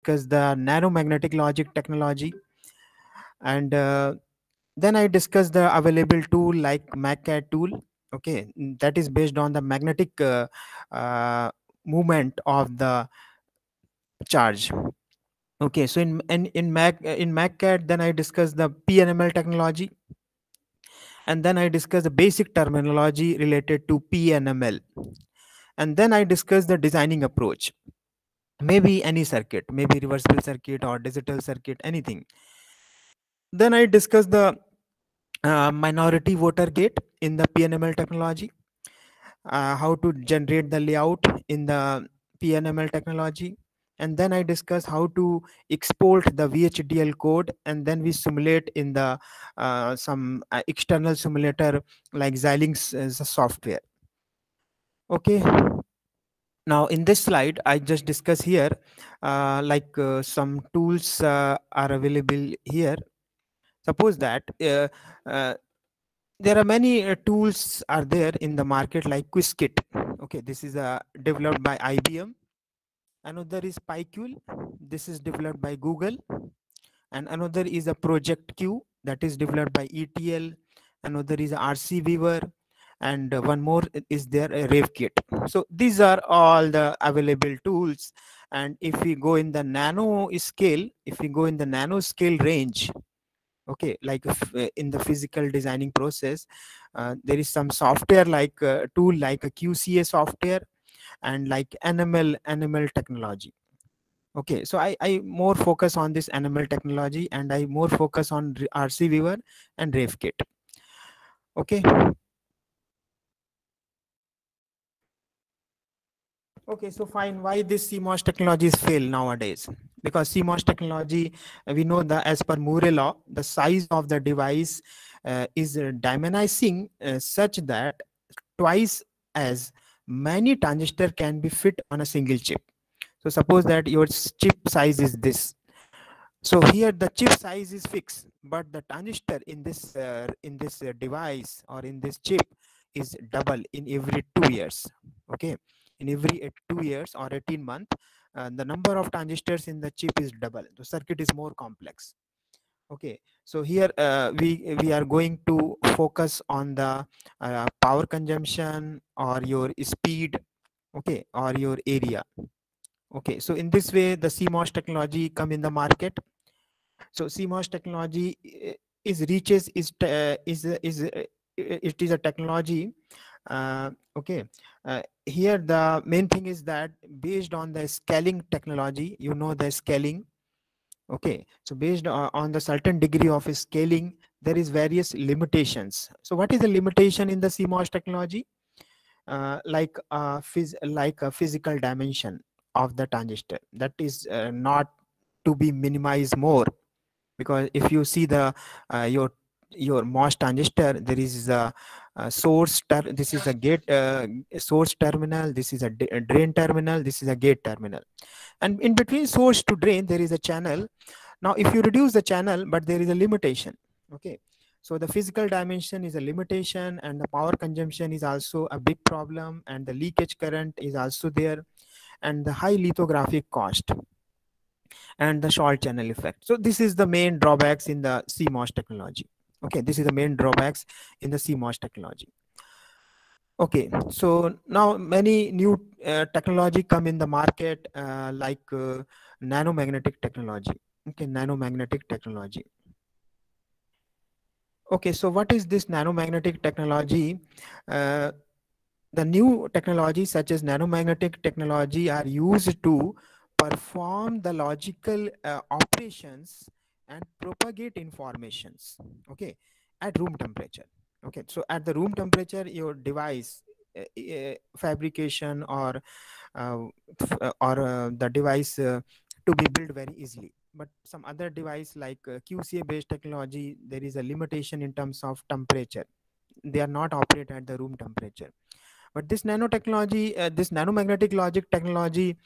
discuss the nanomagnetic logic technology. And uh, then i discuss the available tool like MagCAD tool okay? That is based on the magnetic uh, uh, movement of the charge okay? So in in in mac in MagCAD then i discuss the pnml technology. And then i discuss the basic terminology related to pnml and then i discuss the designing approach maybe any circuit maybe reversible circuit or digital circuit anything. Then i discuss the uh, minority voter gate in the pnml technology uh, how to generate the layout in the pnml technology. And then i discuss how to export the vhdl code. And then we simulate in the uh, some uh, external simulator like xilinx uh, software. Okay now in this slide i just discuss here uh, like uh, some tools uh, are available here. Suppose that uh, uh, there are many uh, tools are there in the market like qiskit okay this is developed by ibm another is PyQuil this is developed by google. And another is a project q that is developed by ETH another is RCViewer and one more is there a RevKit So these are all the available tools. And if we go in the nano scale, if we go in the nano scale range, okay, like in the physical designing process, uh, there is some software like a tool like a QCA software and like NML, NML technology. Okay, so I, I more focus on this NML technology and I more focus on RC viewer and RevKit Okay, Okay, so fine. Why this CMOS technologies fail nowadays? Because CMOS technology, we know that as per Moore law, the size of the device uh, is uh, uh, such that twice as many transistor can be fit on a single chip. So suppose that your chip size is this. So here the chip size is fixed, but the transistor in this uh, in this uh, device or in this chip is double in every two years. Okay in every two years or 18 months, uh, the number of transistors in the chip is double. The circuit is more complex. Okay, so here uh, we we are going to focus on the uh, power consumption or your speed, okay, or your area. Okay, so in this way, the CMOS technology come in the market. So CMOS technology uh, is reaches is uh, is is uh, it is a technology okay here the main thing is that based on the scaling technology you know the scaling okay? So based on the certain degree of scaling there is various limitations. So what is the limitation in the cmos technology? Uh, like uh, phys like a physical dimension of the transistor. That is uh, not to be minimized more. Because if you see the uh, your your MOS transistor, there is a, a source, this is a gate uh, source terminal, this is a, a, drain terminal, this is a gate terminal. And in between source to drain, there is a channel. Now, if you reduce the channel, but there is a limitation, okay. So the physical dimension is a limitation and the power consumption is also a big problem and the leakage current is also there and the high lithographic cost and the short channel effect. So this is the main drawbacks in the CMOS technology okay this is the main drawbacks in the cmos technology. Okay so now many new uh, technology come in the market uh, like uh, nanomagnetic technology. Okay nanomagnetic technology. Okay so what is this nanomagnetic technology? Uh, the new technologies such as nanomagnetic technology are used to perform the logical uh, operations and propagate informations okay at room temperature okay. So at the room temperature your device uh, fabrication or uh, or uh, the device uh, to be built very easily. But some other device like uh, qca based technology there is a limitation in terms of temperature. They are not operate at the room temperature. But this nanotechnology uh, this nanomagnetic logic technology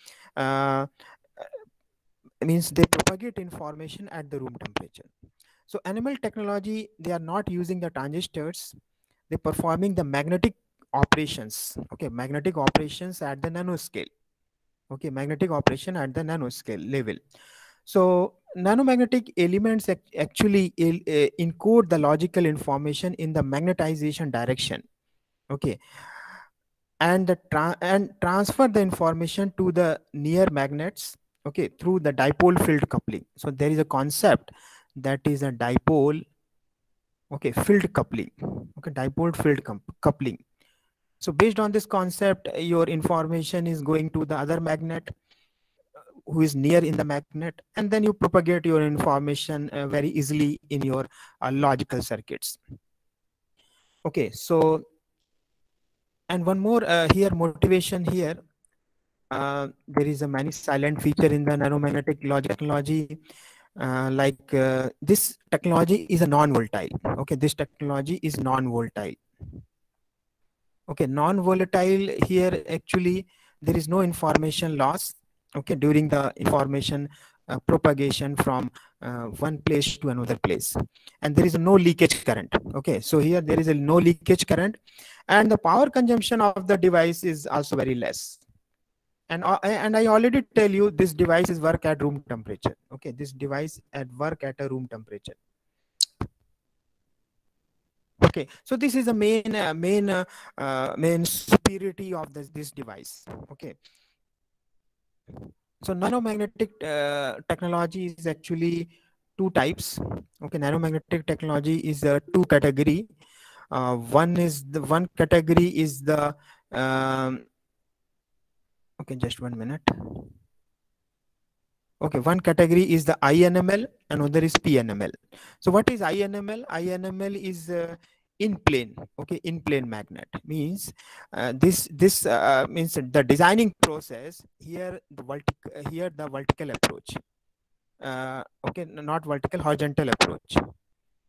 means they propagate information at the room temperature. So NML technology, they are not using the transistors, they're performing the magnetic operations, okay, magnetic operations at the nanoscale. okay magnetic operation at the nanoscale level. So nanomagnetic elements actually uh, encode the logical information in the magnetization direction. Okay and the tra and transfer the information to the near magnets okay through the dipole field coupling. So there is a concept that is a dipole okay field coupling okay dipole field coupling. So based on this concept your information is going to the other magnet uh, who is near in the magnet and then you propagate your information uh, very easily in your uh, logical circuits. Okay so and one more uh, here motivation here uh, there is a many silent feature in the nanomagnetic technology uh, like uh, this technology is a non-volatile okay? This technology is non-volatile. Okay non-volatile here actually there is no information loss okay during the information uh, propagation from uh, one place to another place. And there is no leakage current okay? So here there is a no leakage current and the power consumption of the device is also very less and uh, and i already tell you this device is work at room temperature. Okay this device at work at a room temperature. Okay so this is the main uh, main uh, uh, main superiority of this this device. Okay. So nanomagnetic uh, technology is actually two types. Okay nanomagnetic technology is a two category. Uh, one is the one category is the um, okay just one minute. Okay one category is the inml another is pnml so what is inml inml is uh, in plane okay in plane magnet. Means uh, this this uh, means the designing process here the vertical here the vertical approach. Uh, okay not vertical horizontal approach.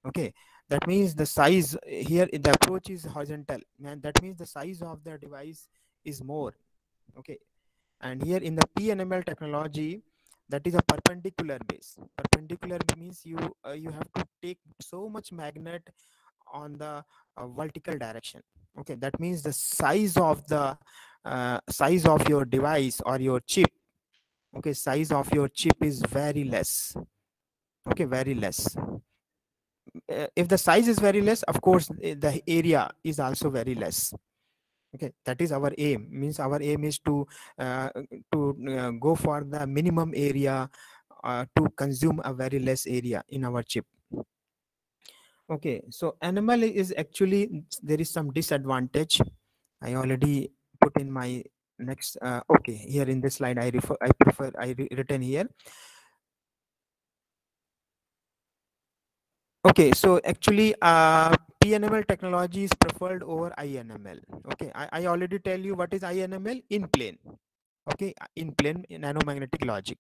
Okay that means the size here the approach is horizontal. And that means the size of the device is more. Okay and here in the pnml technology that is a perpendicular base. Perpendicular means you uh, you have to take so much magnet on the uh, vertical direction. Okay that means the size of the uh, size of your device or your chip okay size of your chip is very less. Okay very less. Uh, if the size is very less of course eh, the area is also very less okay that is our aim. Means our aim is to uh, to uh, go for the minimum area uh, to consume a very less area in our chip. Okay so NML is actually there is some disadvantage. I already put in my next uh, okay here in this slide i refer i prefer i written here okay so actually uh pnml technology is preferred over inml okay I, I already tell you what is inml in plane okay in plane nanomagnetic logic.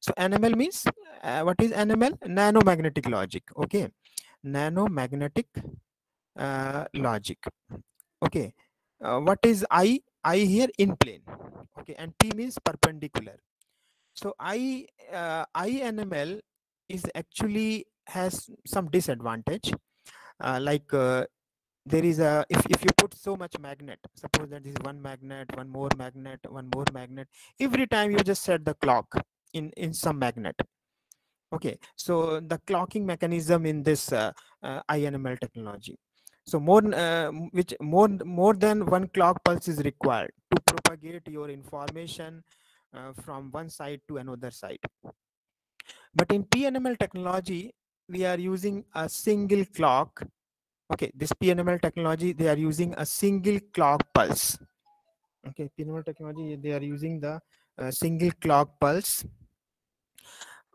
So nml means uh, what is nml nanomagnetic logic. Okay nanomagnetic uh, logic. Okay uh, what is i? I here in plane okay and p means perpendicular. So i uh, inml is actually has some disadvantage. Uh, like uh, there is a if, if you put so much magnet suppose that this is one magnet one more magnet one more magnet every time you just set the clock in in some magnet. Okay so the clocking mechanism in this uh, uh, inml technology. So more uh, which more more than one clock pulse is required to propagate your information uh, from one side to another side. But in pnml technology we are using a single clock. Okay this pnml technology they are using a single clock pulse. Okay pnml technology they are using the uh, single clock pulse.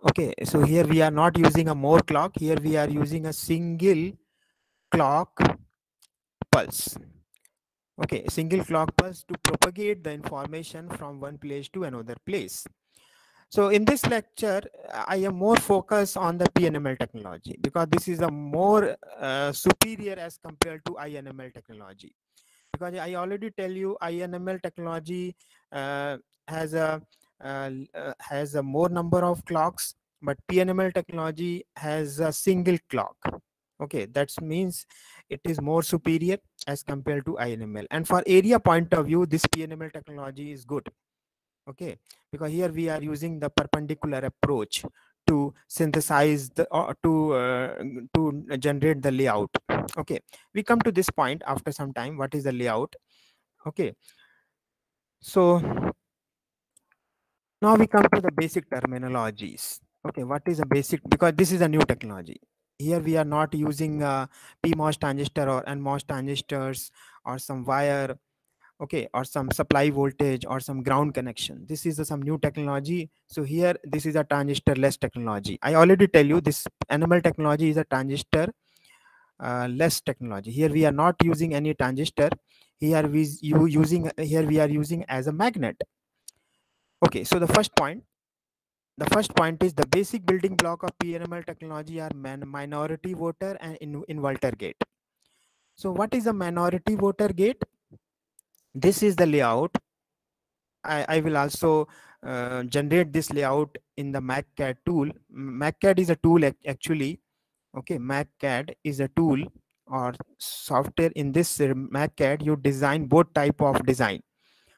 Okay so here we are not using a more clock here we are using a single clock pulse. Okay single clock pulse to propagate the information from one place to another place so in this lecture i am more focused on the pnml technology because this is a more uh, superior as compared to inml technology. Because i already tell you inml technology uh, has a uh, uh, has a more number of clocks but pnml technology has a single clock. Okay that means it is more superior as compared to inml and for area point of view this pnml technology is good okay? Because here we are using the perpendicular approach to synthesize the or to uh, to generate the layout. Okay? We come to this point after some time what is the layout? Okay? So now we come to the basic terminologies. Okay? What is a basic because this is a new technology. Here we are not using uh, PMOS transistor or NMOS transistors or some wire okay or some supply voltage or some ground connection. This is a, some new technology. So here this is a transistor less technology. I already tell you this NML technology is a transistor uh, less technology. Here we are not using any transistor. Here we you using here we are using as a magnet. Okay so the first point the first point is the basic building block of PNML technology are man, minority voter and in inverter gate. So what is a minority voter gate? This is the layout. I, I will also uh, generate this layout in the MagCAD tool. MagCAD is a tool actually. Okay, MagCAD is a tool or software in this uh, MagCAD. You design both type of design.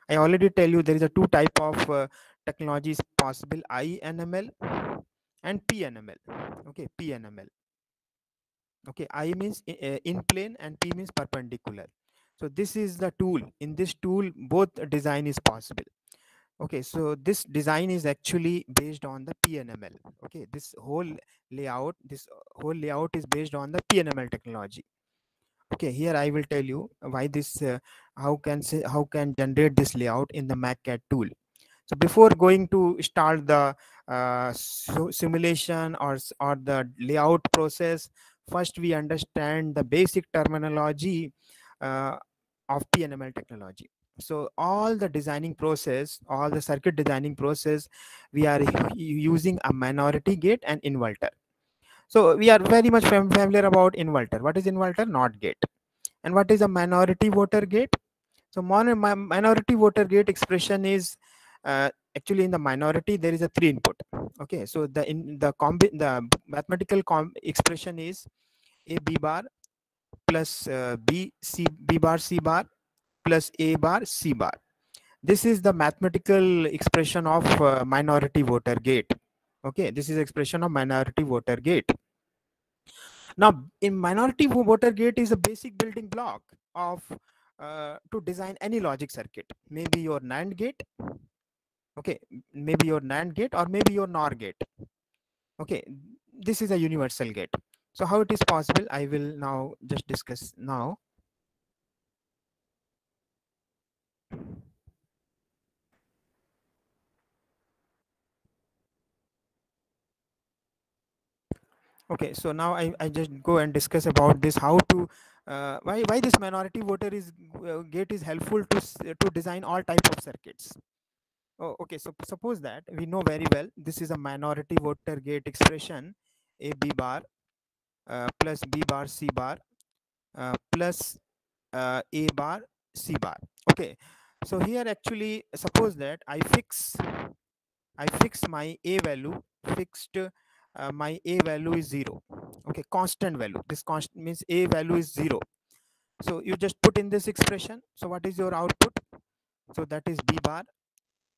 I already tell you there is a two type of uh, technology is possible INML and PNML. Okay, PNML. Okay, I means uh, in plane and P means perpendicular. So this is the tool. In this tool, both design is possible. Okay, so this design is actually based on the PNML. Okay, this whole layout, this whole layout is based on the PNML technology. Okay, here I will tell you why this, uh, how can say, how can generate this layout in the MagCAD tool. So before going to start the uh, simulation or, or the layout process, first we understand the basic terminology of PNML technology. So all the designing process, all the circuit designing process, we are using a minority gate and inverter. So we are very much familiar about inverter. What is inverter? NOT gate. And what is a minority voter gate? So minority voter gate expression is uh, actually in the minority there is a three input okay so the in the combi the mathematical com expression is a b bar plus uh, b c b bar c bar plus a bar c bar. This is the mathematical expression of uh, minority voter gate. Okay this is expression of minority voter gate. Now in minority voter gate is a basic building block of uh, to design any logic circuit. Maybe your NAND gate okay maybe your NAND gate or maybe your NOR gate. Okay this is a universal gate so how it is possible I will now just discuss now okay so now I, I just go and discuss about this how to uh, why why this minority voter is uh, gate is helpful to to design all type of circuits Oh, okay. So suppose that we know very well this is a minority voter gate expression a b bar plus b bar c bar uh, plus uh, a bar c bar. Okay. So here actually suppose that I fix I fix my a value fixed uh, my a value is zero. Okay, constant value. This constant means a value is zero. So you just put in this expression. So what is your output? So that is b bar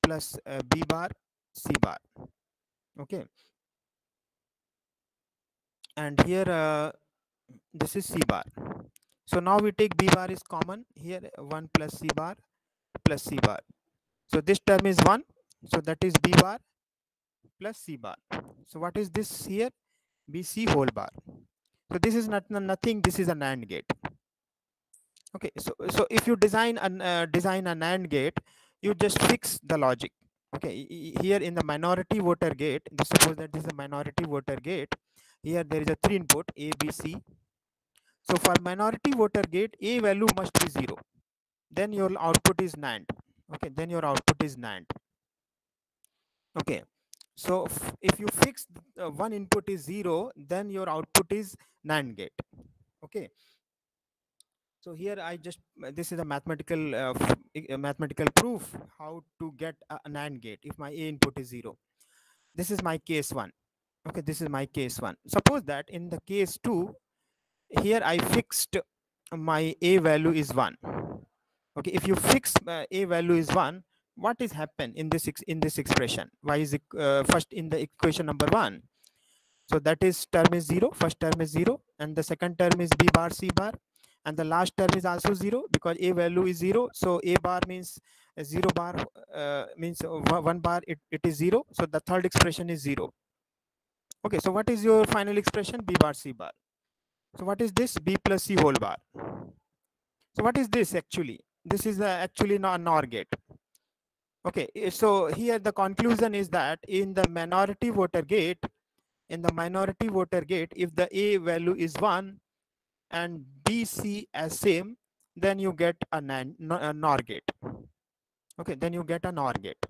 plus uh, b bar c bar okay and here uh, this is c bar. So now we take b bar is common. Here 1 plus c bar plus c bar. So this term is 1 so that is b bar plus c bar. So what is this here? Bc whole bar. So this is not nothing. This is a nand gate. Okay so so if you design an uh, design a nand gate you just fix the logic. Okay here in the minority voter gate suppose that this is a minority voter gate here there is a three input a b c. So for minority voter gate a value must be zero. Then your output is nand okay then your output is nand okay so if you fix uh, one input is zero then your output is nand gate. Okay. So here i just this is a mathematical uh, a mathematical proof how to get a, NAND gate if my A input is zero. This is my case one. Okay, this is my case one. Suppose that in the case two, here I fixed my A value is one. Okay, if you fix uh, A value is one, what is happen in this in this expression? Y is uh, first in the equation number one? So that is term is zero first term is zero and the second term is b bar c bar and the last term is also zero because a value is zero. So a bar means zero bar uh, means one bar it, it is zero. So the third expression is zero okay so what is your final expression? B bar c bar. So what is this? B plus c whole bar. So what is this actually? This is uh, actually not nor gate. Okay so here the conclusion is that in the minority voter gate in the minority voter gate if the a value is 1 and b c as same then you get a nor gate. Okay then you get a nor gate.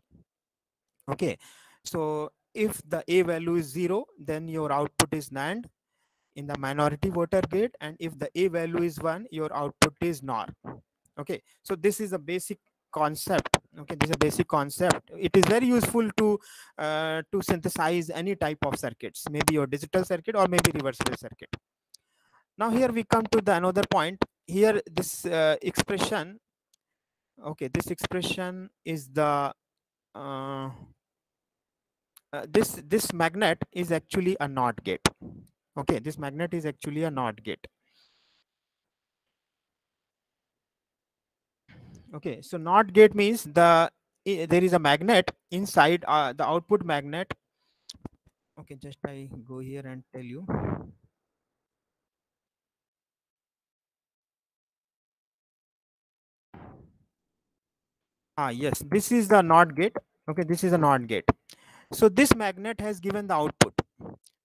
Okay so if the a value is 0 then your output is nand in the minority voter gate and if the a value is 1 your output is nor. Okay. So this is a basic concept. Okay. This is a basic concept. It is very useful to uh, to synthesize any type of circuits maybe your digital circuit or maybe reversible circuit. Now here we come to the another point. Here this uh, expression. Okay. This expression is the uh, uh, this this magnet is actually a NOT gate. Okay this magnet is actually a NOT gate. Okay so NOT gate means the there is a magnet inside uh, the output magnet. Okay just i go here and tell you. Ah yes this is the NOT gate. Okay this is a NOT gate so this magnet has given the output.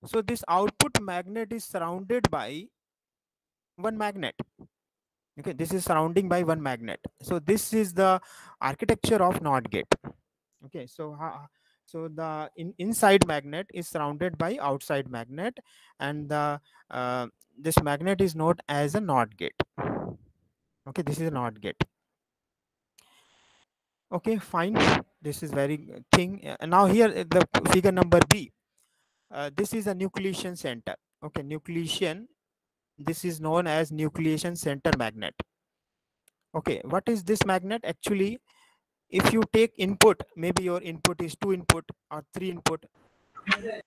So this output magnet is surrounded by one magnet. Okay this is surrounding by one magnet. So this is the architecture of NOT gate okay so so the in, inside magnet is surrounded by outside magnet and the uh, this magnet is known as a NOT gate okay this is a NOT gate okay fine. This is very thing. Uh, now here uh, the figure number b. Uh, this is a nucleation center. Okay nucleation this is known as nucleation center magnet. Okay what is this magnet? Actually if you take input maybe your input is two input or three input.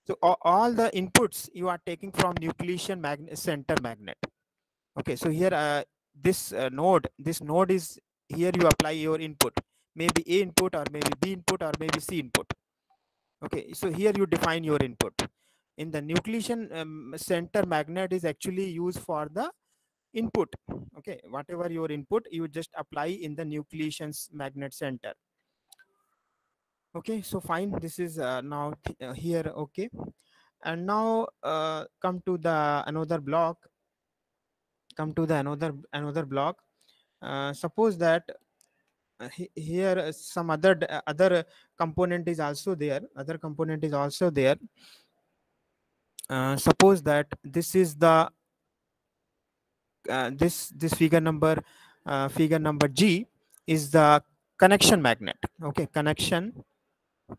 So all the inputs you are taking from nucleation magnet center magnet. Okay so here uh, this uh, node this node is here you apply your input maybe A input or maybe B input or maybe C input. Okay, so here you define your input. In the nucleation um, center magnet is actually used for the input. Okay, whatever your input, you just apply in the nucleation magnet center. Okay, so fine. This is uh, now uh, here. Okay, and now uh, come to the another block. Come to the another another block. Uh, suppose that here uh, some other uh, other component is also there other component is also there. Uh, suppose that this is the uh, this this figure number uh, figure number g is the connection magnet okay? Connection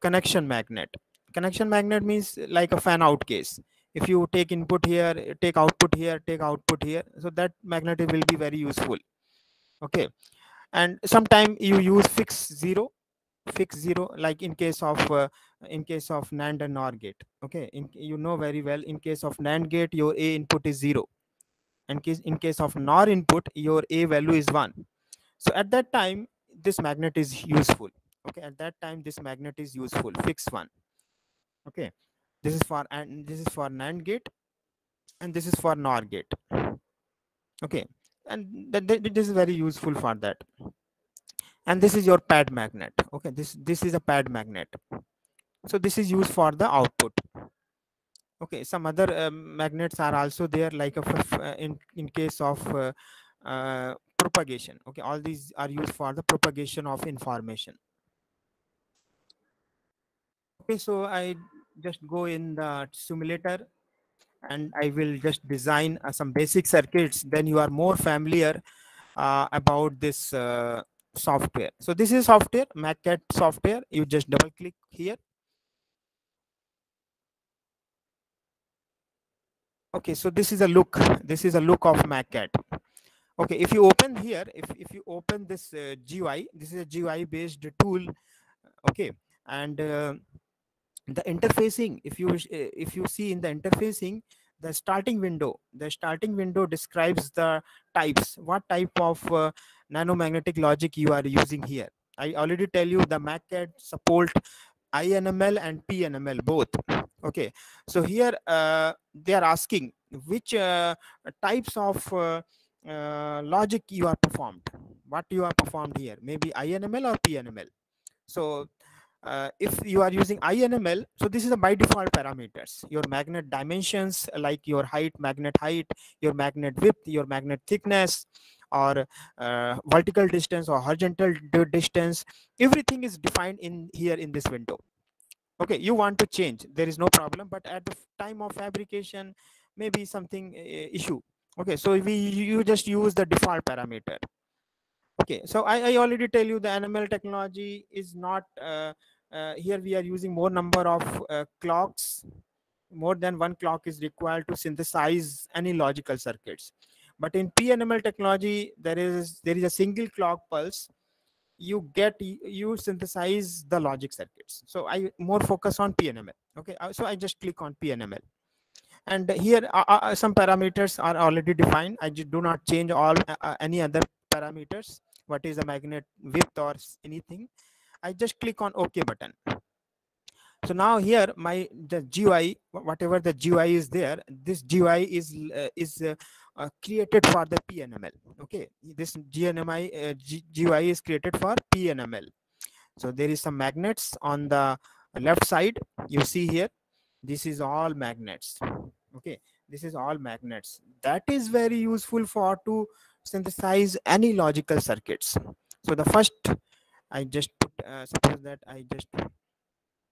connection magnet. Connection magnet means like a fan out case. If you take input here take output here take output here so that magnet will be very useful okay and sometime you use fix zero fix zero like in case of uh, in case of nand and nor gate okay? In, you know very well in case of nand gate your a input is zero. And case in case of nor input your a value is one. So at that time this magnet is useful okay? At that time this magnet is useful fix one okay? This is for and this is for nand gate and this is for nor gate okay and th th this is very useful for that. And this is your pad magnet. Okay this this is a pad magnet. So this is used for the output. Okay some other uh, magnets are also there like a uh, in in case of uh, uh, propagation. Okay all these are used for the propagation of information. Okay so i just go in the simulator and I will just design uh, some basic circuits, then you are more familiar uh, about this uh, software. So this is software, MagCAD software. You just double click here. Okay, so this is a look. This is a look of MagCAD. Okay, if you open here, if, if you open this uh, GUI, this is a GUI based tool okay and uh, the interfacing if you if you see in the interfacing the starting window the starting window describes the types. What type of uh, nanomagnetic logic you are using here? I already tell you the MagCAD support inml and pnml both. Okay. So here uh, they are asking which uh, types of uh, uh, logic you are performed. What you are performed here? Maybe inml or pnml so uh, if you are using INML, so this is the by default parameters, your magnet dimensions like your height, magnet height, your magnet width, your magnet thickness, or uh, vertical distance or horizontal distance, everything is defined in here in this window. Okay, you want to change, there is no problem, but at the time of fabrication, maybe something uh, issue. Okay, so we you just use the default parameter okay so I, I already tell you the nml technology is not uh, here we are using more number of uh, clocks. More than one clock is required to synthesize any logical circuits. But in pnml technology there is there is a single clock pulse. You get you synthesize the logic circuits. So i more focus on pnml okay uh, so i just click on pnml and here uh, uh, some parameters are already defined. I do not change all uh, any other parameters what is the magnet width or anything i just click on ok button so now here my the GUI, whatever the GUI is there, this GUI is uh, is uh, uh, created for the PNML. Okay, this GNMI uh, GUI is created for PNML. So there is some magnets on the left side. You see here, this is all magnets. Okay, this is all magnets. That is very useful for to synthesize any logical circuits. So the first, I just put, uh, suppose that I just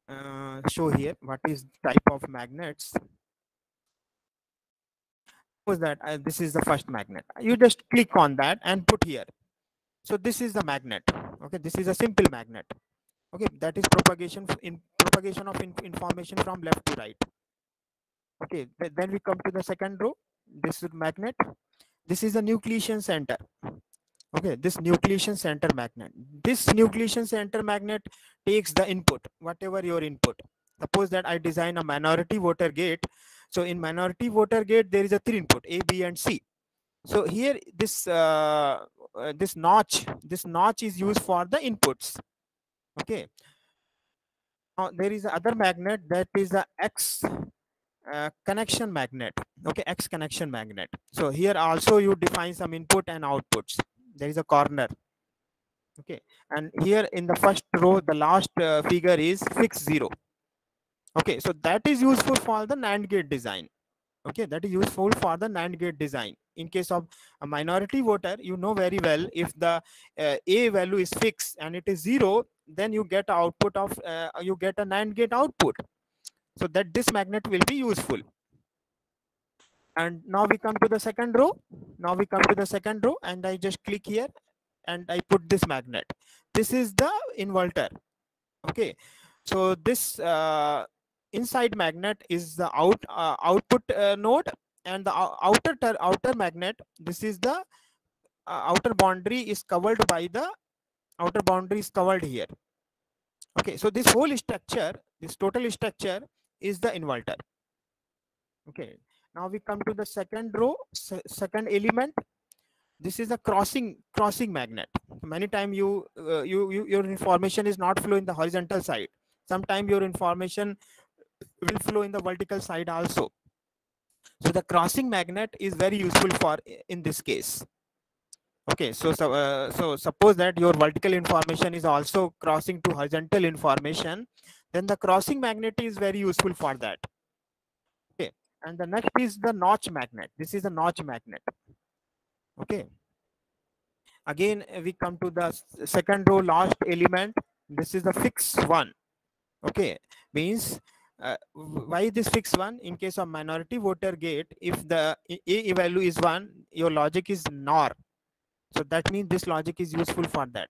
uh, show here what is type of magnets. Suppose that uh, this is the first magnet. You just click on that and put here. So this is the magnet. Okay, this is a simple magnet. Okay, that is propagation in propagation of in information from left to right. Okay, th then we come to the second row. This is magnet this is the nucleation center okay this nucleation center magnet. This nucleation center magnet takes the input whatever your input. Suppose that i design a minority voter gate. So in minority voter gate there is a three input a b and c. So here this uh, uh, this notch this notch is used for the inputs. Okay. Now there is other magnet that is the x uh, connection magnet. Okay x connection magnet. So here also you define some input and outputs there is a corner. Okay. And here in the first row the last uh, figure is fixed zero. Okay. So that is useful for the nand gate design. Okay. That is useful for the nand gate design. In case of a minority voter you know very well if the uh, a value is fixed and it is zero then you get output of uh, you get a nand gate output. So that this magnet will be useful and now we come to the second row. Now we come to the second row and i just click here and i put this magnet. This is the inverter. Okay. So this uh, inside magnet is the out uh, output uh, node and the outer outer magnet this is the uh, outer boundary is covered by the outer boundary is covered here. Okay. So this whole structure this total structure is the inverter. Okay now we come to the second row second element. This is a crossing crossing magnet. Many time you, uh, you, you your information is not flow in the horizontal side. Sometime your information will flow in the vertical side also. So the crossing magnet is very useful for in this case. Okay so so, uh, so suppose that your vertical information is also crossing to horizontal information then the crossing magnet is very useful for that and the next is the notch magnet. This is a notch magnet. Okay. Again we come to the second row last element. This is the fixed one. Okay. Means uh, why this fixed one? In case of minority voter gate if the a value is one your logic is nor. So that means this logic is useful for that.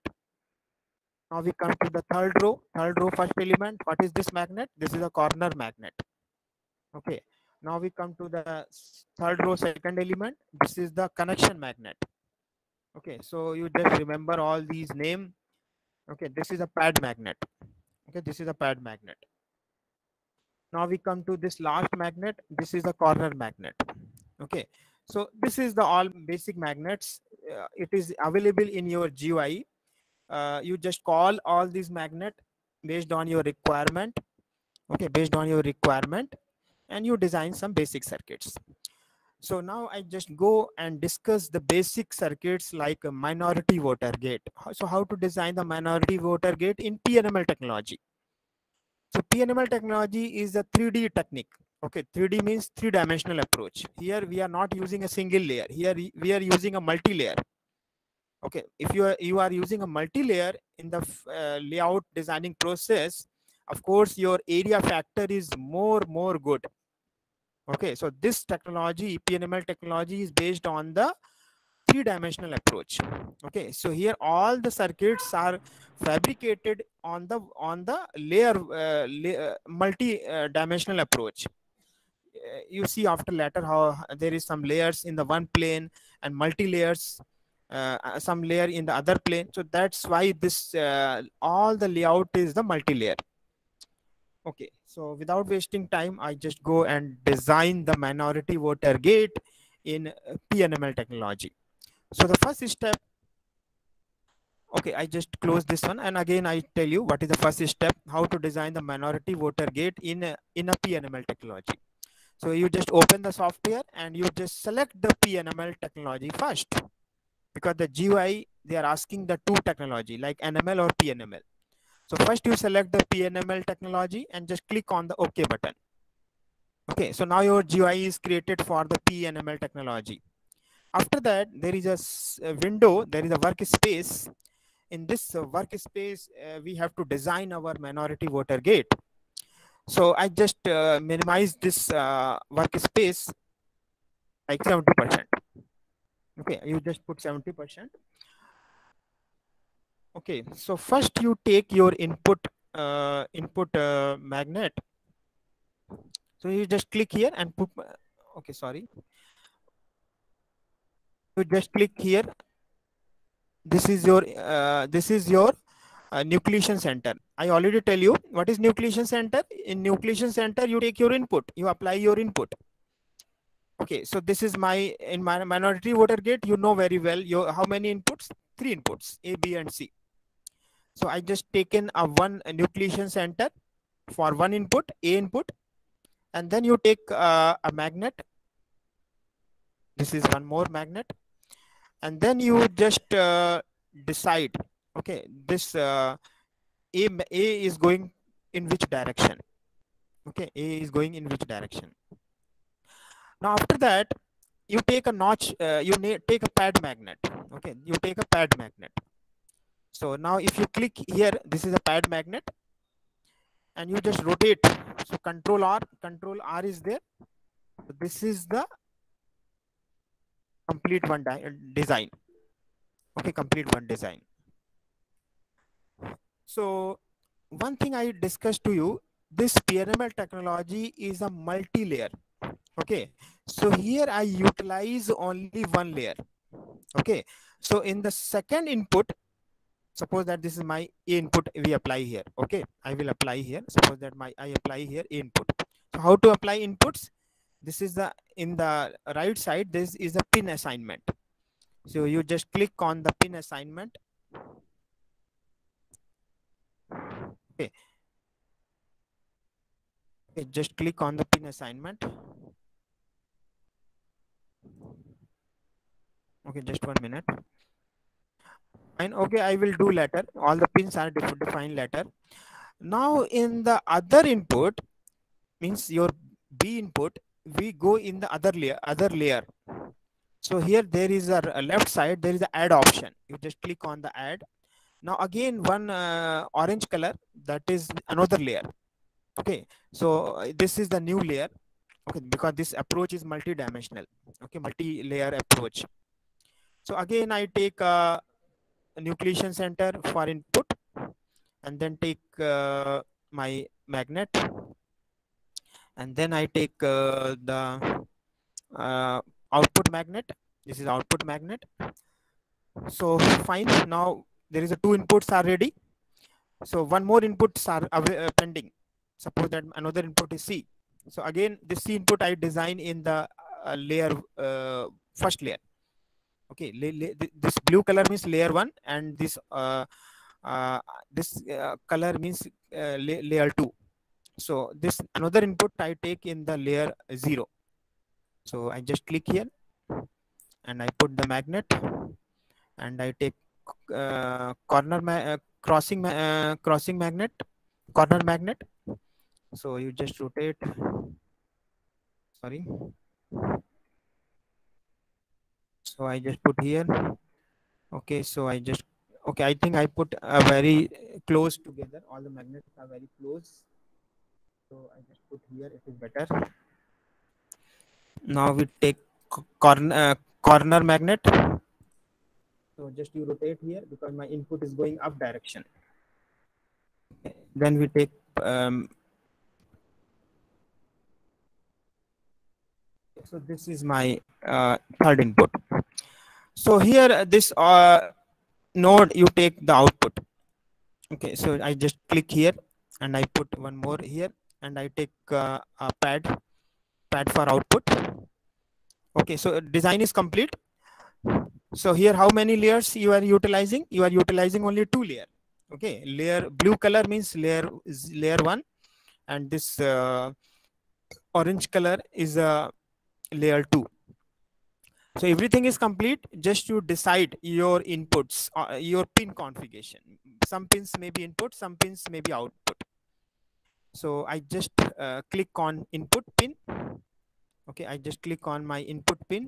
Now we come to the third row, third row first element. What is this magnet? This is a corner magnet. Okay. Now we come to the third row second element. This is the connection magnet. Okay. So you just remember all these name. Okay. This is a pad magnet. okay this is a pad magnet now we come to this last magnet this is the corner magnet okay so this is the all basic magnets uh, it is available in your GUI uh, you just call all these magnet based on your requirement okay based on your requirement and you design some basic circuits so now I just go and discuss the basic circuits like a minority voter gate. So how to design the minority voter gate in PNML technology. So PNML technology is a 3D technique. Okay, 3D means three-dimensional approach. Here we are not using a single layer. Here we are using a multi-layer. Okay, if you are you are using a multi-layer in the uh, layout designing process, of course your area factor is more more good okay so this technology pnml technology is based on the three dimensional approach. Okay so here all the circuits are fabricated on the on the layer uh, uh, multi uh, dimensional approach. Uh, you see after later how there is some layers in the one plane and multi layers uh, uh, some layer in the other plane. So that's why this all the layout is the multi layer okay so without wasting time i just go and design the minority voter gate in uh, pnml technology. So the first step okay i just close this one and again i tell you what is the first step how to design the minority voter gate in a, in a pnml technology. So you just open the software and you just select the pnml technology first because the gui they are asking the two technology like nml or pnml so first you select the PNML technology and just click on the OK button. Okay, so now your GUI is created for the PNML technology. After that, there is a, window, there is a workspace. In this workspace, uh, we have to design our minority voter gate. So I just uh, minimize this uh, workspace like 70%. Okay, you just put 70% okay so first you take your input uh, input uh, magnet. So you just click here and put okay sorry. You just click here. This is your uh, this is your uh, nucleation center. I already tell you what is nucleation center. In nucleation center you take your input. You apply your input. Okay so this is my in my minority voter gate you know very well your how many inputs? Three inputs a b and c so I just taken a one nucleation center for one input, A input, and then you take uh, a magnet. This is one more magnet. And then you just uh, decide, okay, this uh, A, A is going in which direction. Okay, A is going in which direction. Now after that, you take a notch, uh, you take a pad magnet. Okay, you take a pad magnet so now if you click here, this is a pad magnet and you just rotate. So control R, control R is there. So this is the complete one design. Okay, complete one design. So one thing I discussed to you, this PNML technology is a multi-layer. Okay, so here I utilize only one layer. Okay, so in the second input, suppose that this is my input we apply here okay? I will apply here. Suppose that my i apply here input. So how to apply inputs? This is the in the right side this is the pin assignment. So you just click on the pin assignment. Okay. Okay just click on the pin assignment. Okay just one minute fine. Okay i will do later all the pins are defined later now in the other input means your b input we go in the other layer other layer. So here there is a, a left side there is the add option. You just click on the add. Now again one uh, orange color that is another layer. Okay so uh, this is the new layer. Okay because this approach is multi-dimensional. Okay multi-layer approach. So again i take uh, nucleation center for input and then take uh, my magnet. And then I take uh, the uh, output magnet. This is output magnet. So fine. Now there is a two inputs are ready. So one more inputs are uh, pending. Suppose that another input is c. So again this c input i design in the uh, layer uh, first layer okay this blue color means layer one and this uh, uh, this uh, color means layer two. So this another input i take in the layer zero. So i just click here and i put the magnet and i take corner ma crossing ma crossing magnet corner magnet. So you just rotate. Sorry so i just put here. Okay so i just okay i think i put a very close together. All the magnets are very close. So i just put here it is better. Now we take corner uh, corner magnet. So just you rotate here because my input is going up direction. Then we take um, so this is my uh, third input. So here uh, this uh, node you take the output. Okay so i just click here and i put one more here and i take uh, a pad pad for output. Okay so design is complete. So here how many layers you are utilizing? You are utilizing only two layer. Okay layer blue color means layer layer one. And this uh, orange color is a uh, layer 2 so everything is complete just to decide your inputs uh, your pin configuration. Some pins may be input some pins may be output. So i just uh, click on input pin. Okay i just click on my input pin.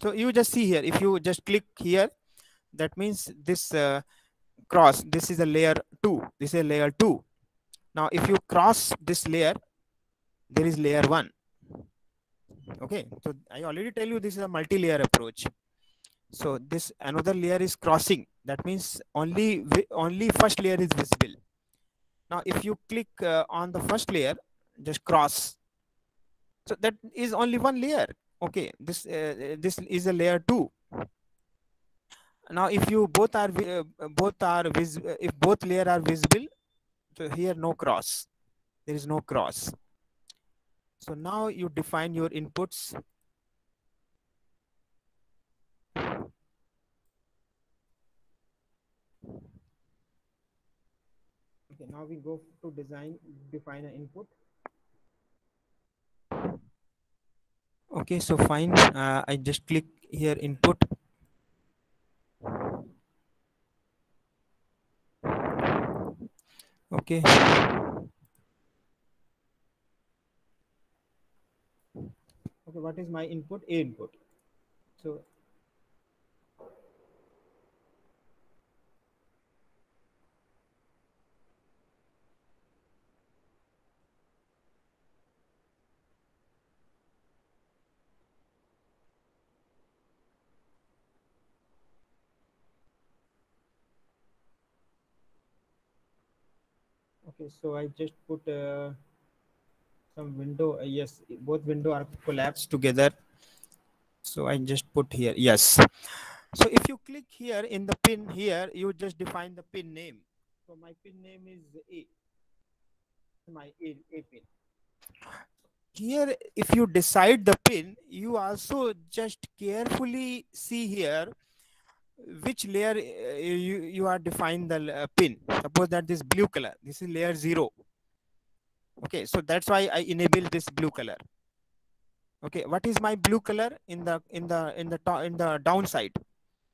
So you just see here if you just click here that means this uh, cross this is a layer 2 this is a layer 2 now if you cross this layer there is layer 1 okay so i already tell you this is a multi-layer approach. So this another layer is crossing. That means only only first layer is visible. Now if you click uh, on the first layer just cross. So that is only one layer. Okay this uh, this is a layer 2 now if you both are uh, both are vis if both layer are visible so here no cross. There is no cross so now you define your inputs. Okay, now we go to design, define an input. Okay, so fine. Uh, I just click here input. Okay. Okay what is my input? A input. So okay so i just put uh, some window uh, yes both window are collapsed together. So i just put here yes. So if you click here in the pin here you just define the pin name. So my pin name is a. My a, a pin. Here if you decide the pin you also just carefully see here which layer uh, you, you are defined the uh, pin. Suppose that this blue color this is layer 0 okay so that's why i enable this blue color. Okay what is my blue color in the in the in the top in the downside?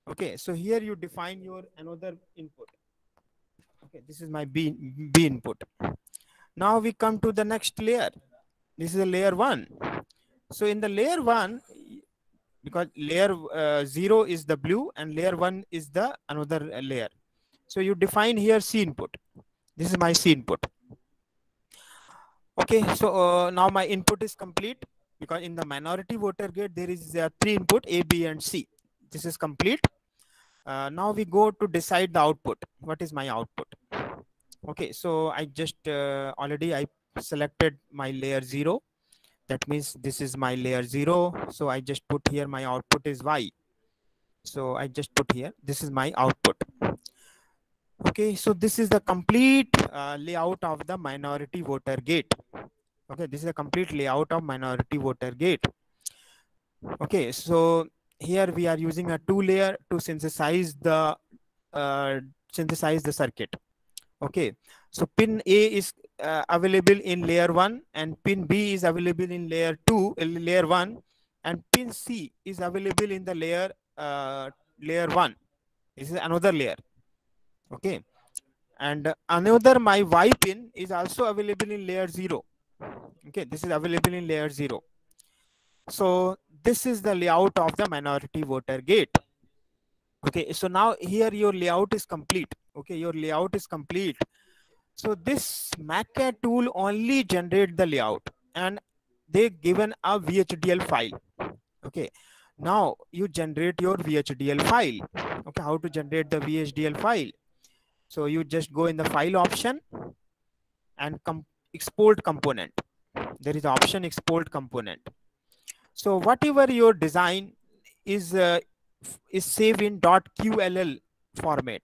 Okay so here you define your another input. Okay this is my b b input. Now we come to the next layer. This is a layer one. So in the layer one because layer uh, 0 is the blue and layer 1 is the another layer. So you define here c input. This is my c input Okay, so uh, now my input is complete because in the minority voter gate, there is uh, three input A, B, and C. This is complete. Uh, now we go to decide the output. What is my output? Okay, so I just uh, already I selected my layer zero. That means this is my layer zero. So I just put here my output is Y. So I just put here, this is my output. Okay, so this is the complete uh, layout of the minority voter gate. Okay, this is a complete layout of minority voter gate. Okay, so here we are using a two layer to synthesize the uh, synthesize the circuit. Okay, so pin A is uh, available in layer one and pin B is available in layer two, layer one, and pin C is available in the layer uh, layer one. This is another layer. Okay, and another my Y pin is also available in layer zero. Okay, this is available in layer zero. So this is the layout of the minority voter gate. Okay, so now here your layout is complete. Okay, your layout is complete so this MagCAD tool only generate the layout and they given a VHDL file. Okay. Now you generate your VHDL file. Okay. How to generate the VHDL file? So you just go in the file option and com export component. There is option export component. So whatever your design is uh, is saved in .qll format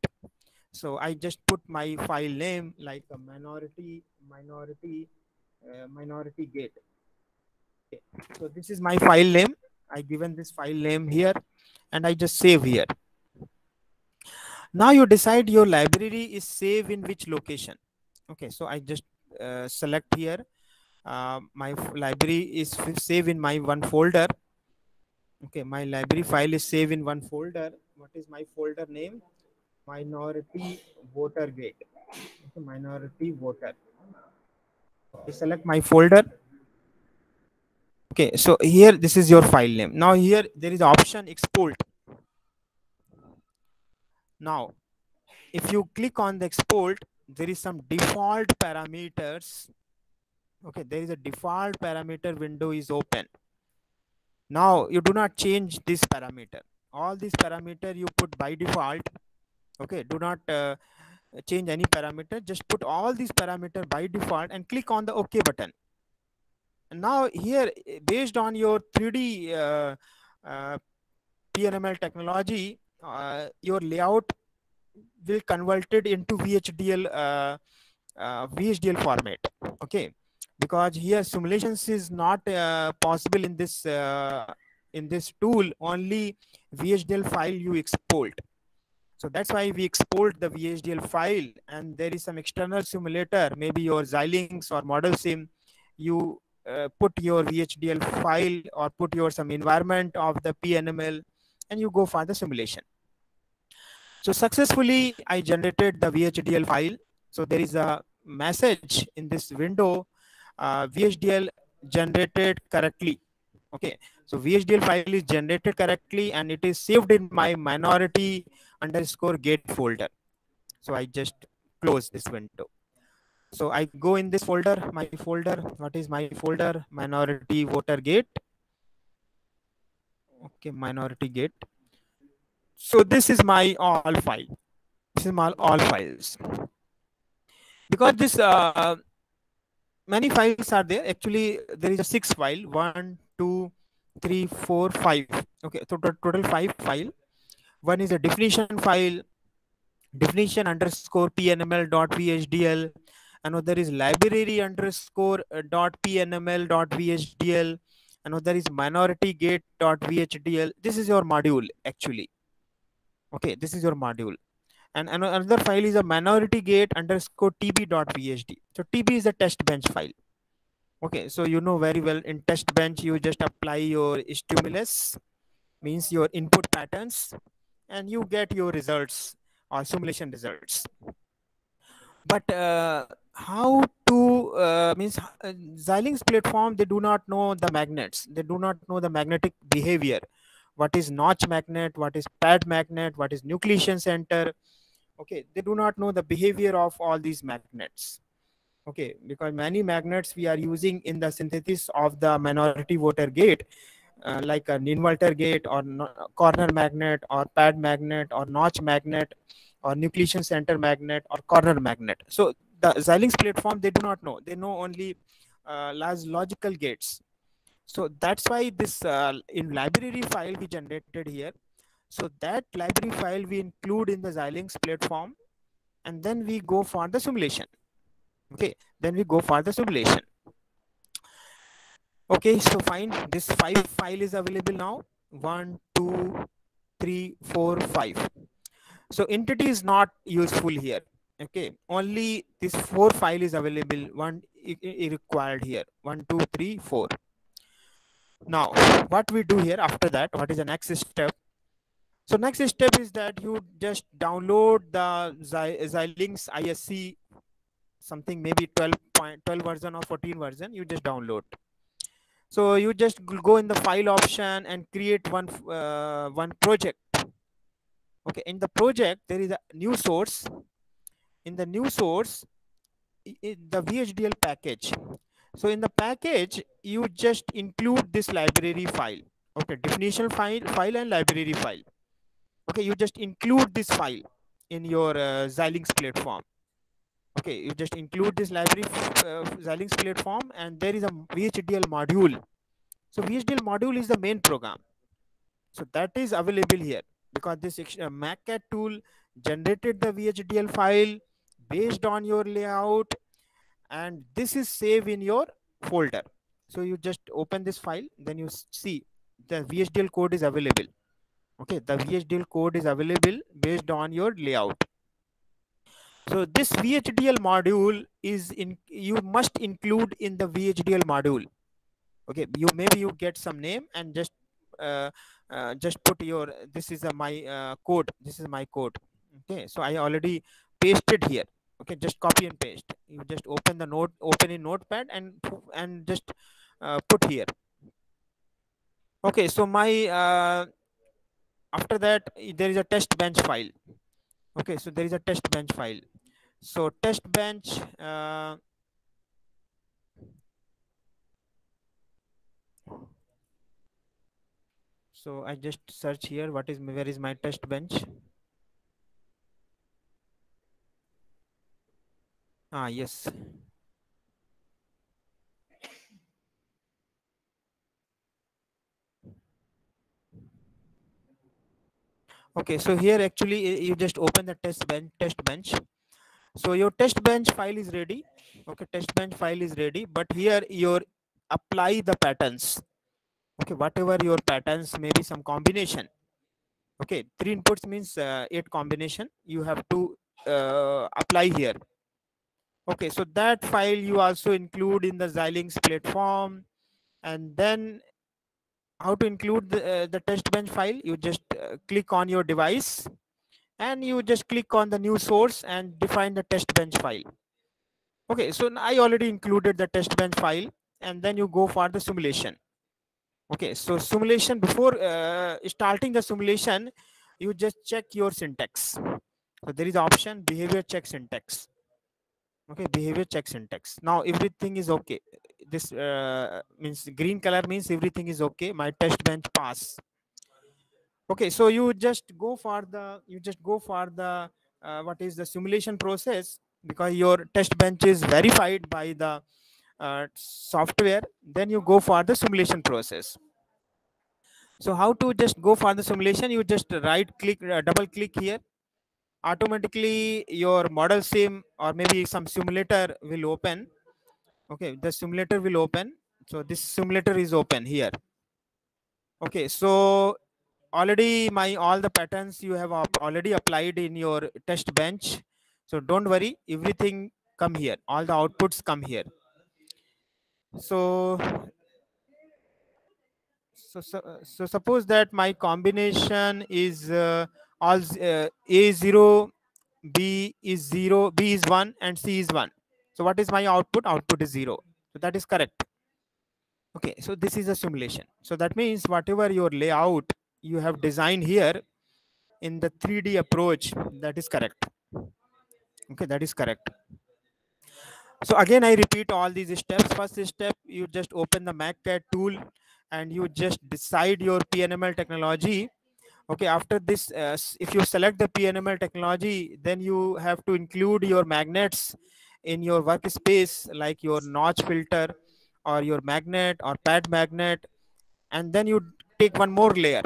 so i just put my file name like a minority minority uh, minority gate okay. so this is my file name i given this file name here and i just save here now you decide your library is save in which location okay so i just uh, select here uh, my library is save in my one folder okay my library file is save in one folder what is my folder name minority voter gate. Okay, minority voter. Okay, select my folder. Okay, so here this is your file name. Now here there is option export. Now, if you click on the export, there is some default parameters. Okay, there is a default parameter window is open. Now you do not change this parameter. All these parameter you put by default okay do not uh, change any parameter just put all these parameter by default and click on the ok button and now here based on your 3d uh, uh, pnml technology uh, your layout will converted into vhdl uh, uh, vhdl format okay? Because here simulations is not possible in this in this tool only vhdl file you export. So that's why we export the VHDL file and there is some external simulator, maybe your Xilinx or Model Sim, you uh, put your VHDL file or put your some environment of the PNML and you go for the simulation. So successfully I generated the VHDL file. So there is a message in this window, uh, VHDL generated correctly. Okay, so VHDL file is generated correctly and it is saved in my minority underscore gate folder. So I just close this window. So I go in this folder, my folder, what is my folder? Minority voter gate. Okay, minority gate. So this is my all file. This is my all files. Because this uh, many files are there. Actually, there is a six file. One, two, three, four, five. Okay, so total five file. One is a definition file, definition underscore pnml dot vhdl. Another is library underscore uh, dot pnml dot vhdl. Another is minority gate vhdl. This is your module actually. Okay, this is your module. And another file is a minority gate underscore tb dot vhd. So tb is a test bench file. Okay, so you know very well in test bench you just apply your stimulus means your input patterns and you get your results or simulation results. But uh, how to uh, means uh, Xilinx platform, they do not know the magnets. They do not know the magnetic behavior. What is notch magnet? What is pad magnet? What is nucleation center? Okay, they do not know the behavior of all these magnets. Okay, because many magnets we are using in the synthesis of the minority voter gate uh, like an inverter gate or no, corner magnet or pad magnet or notch magnet or nucleation center magnet or corner magnet. So the Xilinx platform, they do not know. They know only uh, large logical gates. So that's why this uh, in library file we generated here. So that library file we include in the Xilinx platform and then we go for the simulation okay then we go for the simulation okay so fine this five file is available now one two three four five so entity is not useful here. Okay? Only this four file is available. One required here. One two three four. Now what we do here after that what is the next step? So next step is that you just download the Xilinx ISE something maybe 12.12 version or 14 version you just download. So you just go in the file option and create one uh, one project okay in the project there is a new source. In the new source the vhdl package. So in the package you just include this library file. Okay definition file file and library file. Okay you just include this file in your uh, Xilinx platform. Okay you just include this library uh, Xilinx platform and there is a VHDL module. So VHDL module is the main program. So that is available here because this uh, MagCAD tool generated the VHDL file based on your layout and this is saved in your folder. So you just open this file then you see the VHDL code is available. Okay the VHDL code is available based on your layout. So this VHDL module is in you must include in the VHDL module. Okay you maybe you get some name and just uh, uh, just put your this is a, my uh, code this is my code. Okay so I already pasted here. Okay just copy and paste. You just open the note open in notepad and and just uh, put here. Okay so my uh, after that there is a test bench file. Okay so there is a test bench file. So test bench uh, so i just search here what is where is my test bench. Ah yes. Okay so here actually you just open the test bench test bench. So your test bench file is ready. Okay test bench file is ready but here your apply the patterns okay whatever your patterns maybe some combination. Okay three inputs means uh, eight combination you have to uh, apply here. Okay so that file you also include in the Xilinx platform. And then how to include the, uh, the test bench file? You just uh, click on your device and you just click on the new source and define the test bench file. Okay so i already included the test bench file and then you go for the simulation okay so simulation before uh, starting the simulation you just check your syntax. So there is option behavior check syntax. Okay behavior check syntax. Now everything is okay. This uh, means green color means everything is okay. My test bench pass. Okay so you just go for the you just go for the uh, what is the simulation process because your test bench is verified by the uh, software then you go for the simulation process. So how to just go for the simulation? You just right click uh, double click here. Automatically your model sim or maybe some simulator will open. Okay the simulator will open. So this simulator is open here. Okay so already my all the patterns you have already applied in your test bench. So don't worry everything come here. All the outputs come here so so so, so suppose that my combination is uh, all uh, a 0 b is 0 b is 1 and c is 1 so what is my output? Output is 0 so that is correct. Okay so this is a simulation. So that means whatever your layout you have designed here in the 3D approach, that is correct. Okay, that is correct. So again, I repeat all these steps. First step, you just open the MagCAD tool and you just decide your PNML technology. Okay, after this, uh, if you select the PNML technology, then you have to include your magnets in your workspace, like your notch filter or your magnet or pad magnet. And then you take one more layer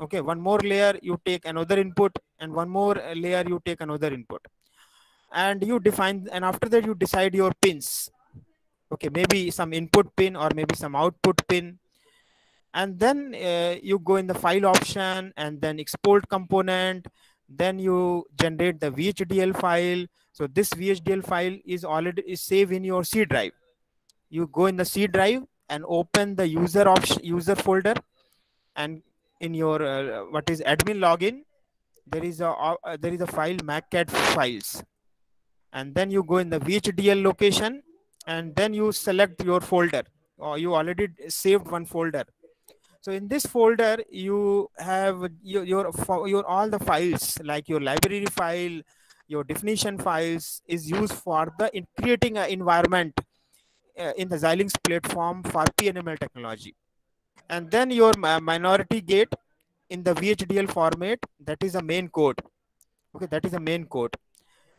okay one more layer you take another input and one more layer you take another input and you define and after that you decide your pins. Okay maybe some input pin or maybe some output pin. And then uh, you go in the file option and then export component. Then you generate the vhdl file. So this vhdl file is already is saved in your c drive. You go in the c drive and open the user option user folder. And in your uh, what is admin login there is a uh, there is a file MagCAD files and then you go in the vhdl location and then you select your folder or you already saved one folder so in this folder you have your, your your all the files like your library file your definition files is used for the in creating an environment uh, in the Xilinx platform for PNML technology. And then your minority gate in the VHDL format, that is a main code. Okay, that is a main code.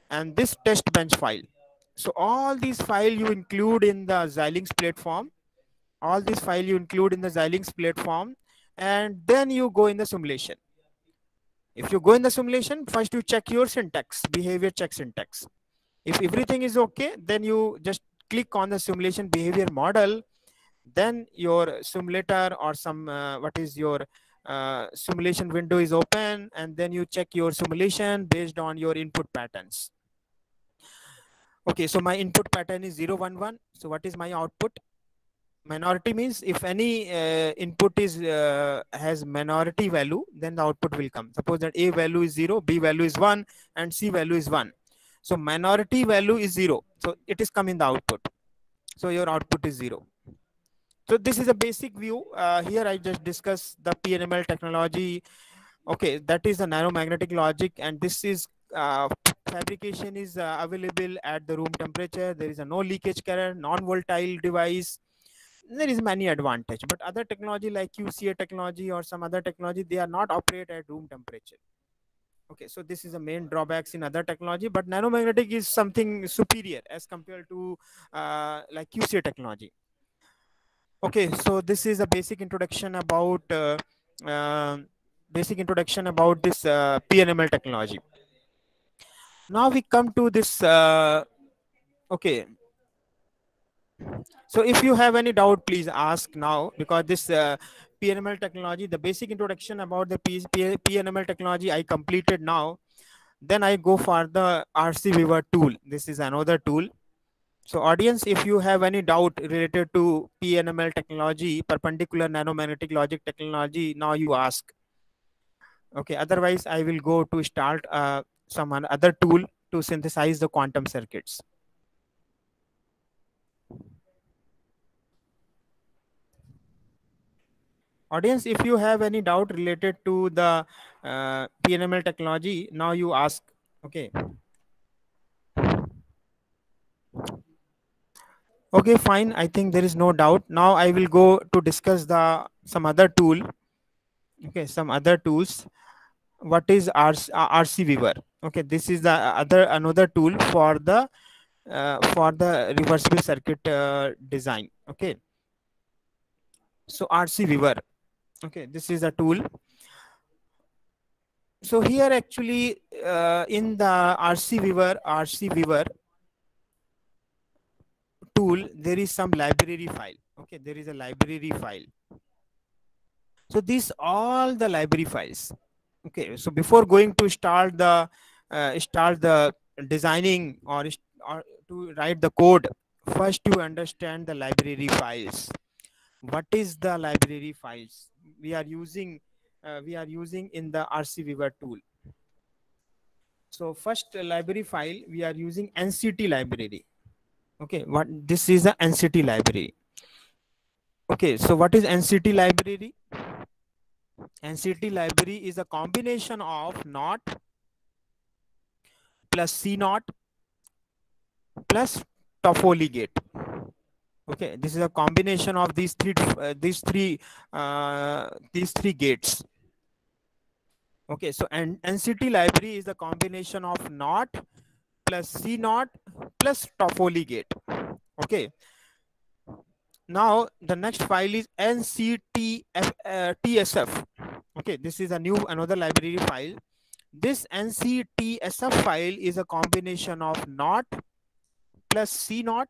And this test bench file. So all these file you include in the Xilinx platform, all these file you include in the Xilinx platform, and then you go in the simulation. If you go in the simulation, first you check your syntax, behavior check syntax. If everything is okay, then you just click on the simulation behavior model, then your simulator or some, uh, what is your uh, simulation window is open and then you check your simulation based on your input patterns. Okay, so my input pattern is 011. So what is my output? Minority means if any uh, input is uh, has minority value, then the output will come. Suppose that A value is 0, B value is 1, and C value is 1. So minority value is 0. So it is coming the output. So your output is 0. So this is a basic view. Uh, here I just discuss the PNML technology. Okay, that is the nanomagnetic logic, and this is uh, fabrication is uh, available at the room temperature. There is a no leakage current, non-volatile device. There is many advantage, but other technology like QCA technology or some other technology, they are not operate at room temperature. Okay, so this is the main drawbacks in other technology, but nanomagnetic is something superior as compared to uh, like QCA technology. Okay, so this is a basic introduction about uh, uh, basic introduction about this uh, PNML technology. Now we come to this. Uh, okay. So if you have any doubt, please ask now because this uh, PNML technology, the basic introduction about the P P PNML technology I completed now. Then I go for the RCViewer tool. This is another tool so audience, if you have any doubt related to PNML technology, perpendicular nanomagnetic logic technology, now you ask. Okay, otherwise I will go to start uh, some other tool to synthesize the quantum circuits. Audience, if you have any doubt related to the uh, PNML technology, now you ask. Okay. Okay, fine. I think there is no doubt. Now I will go to discuss the some other tool. Okay, some other tools. What is RC, RCViewer? Okay, this is the other another tool for the uh, for the reversible circuit uh, design. Okay. So RCViewer. Okay, this is a tool. So here actually uh, in the RCViewer, RC Viewer, tool, there is some library file. Okay, there is a library file. So these all the library files. Okay, so before going to start the uh, start the designing or, or to write the code, first you understand the library files. What is the library files we are using? Uh, we are using in the RCViewer tool. So first library file we are using NCT library okay what this is the nct library okay so what is nct library nct library is a combination of not plus CNOT plus toffoli gate okay this is a combination of these three uh, these three uh, these three gates okay so and nct library is a combination of not plus CNOT plus Toffoli gate. Okay. Now the next file is NCTF, uh. Okay, this is a new another library file. This NCTSF file is a combination of NOT plus CNOT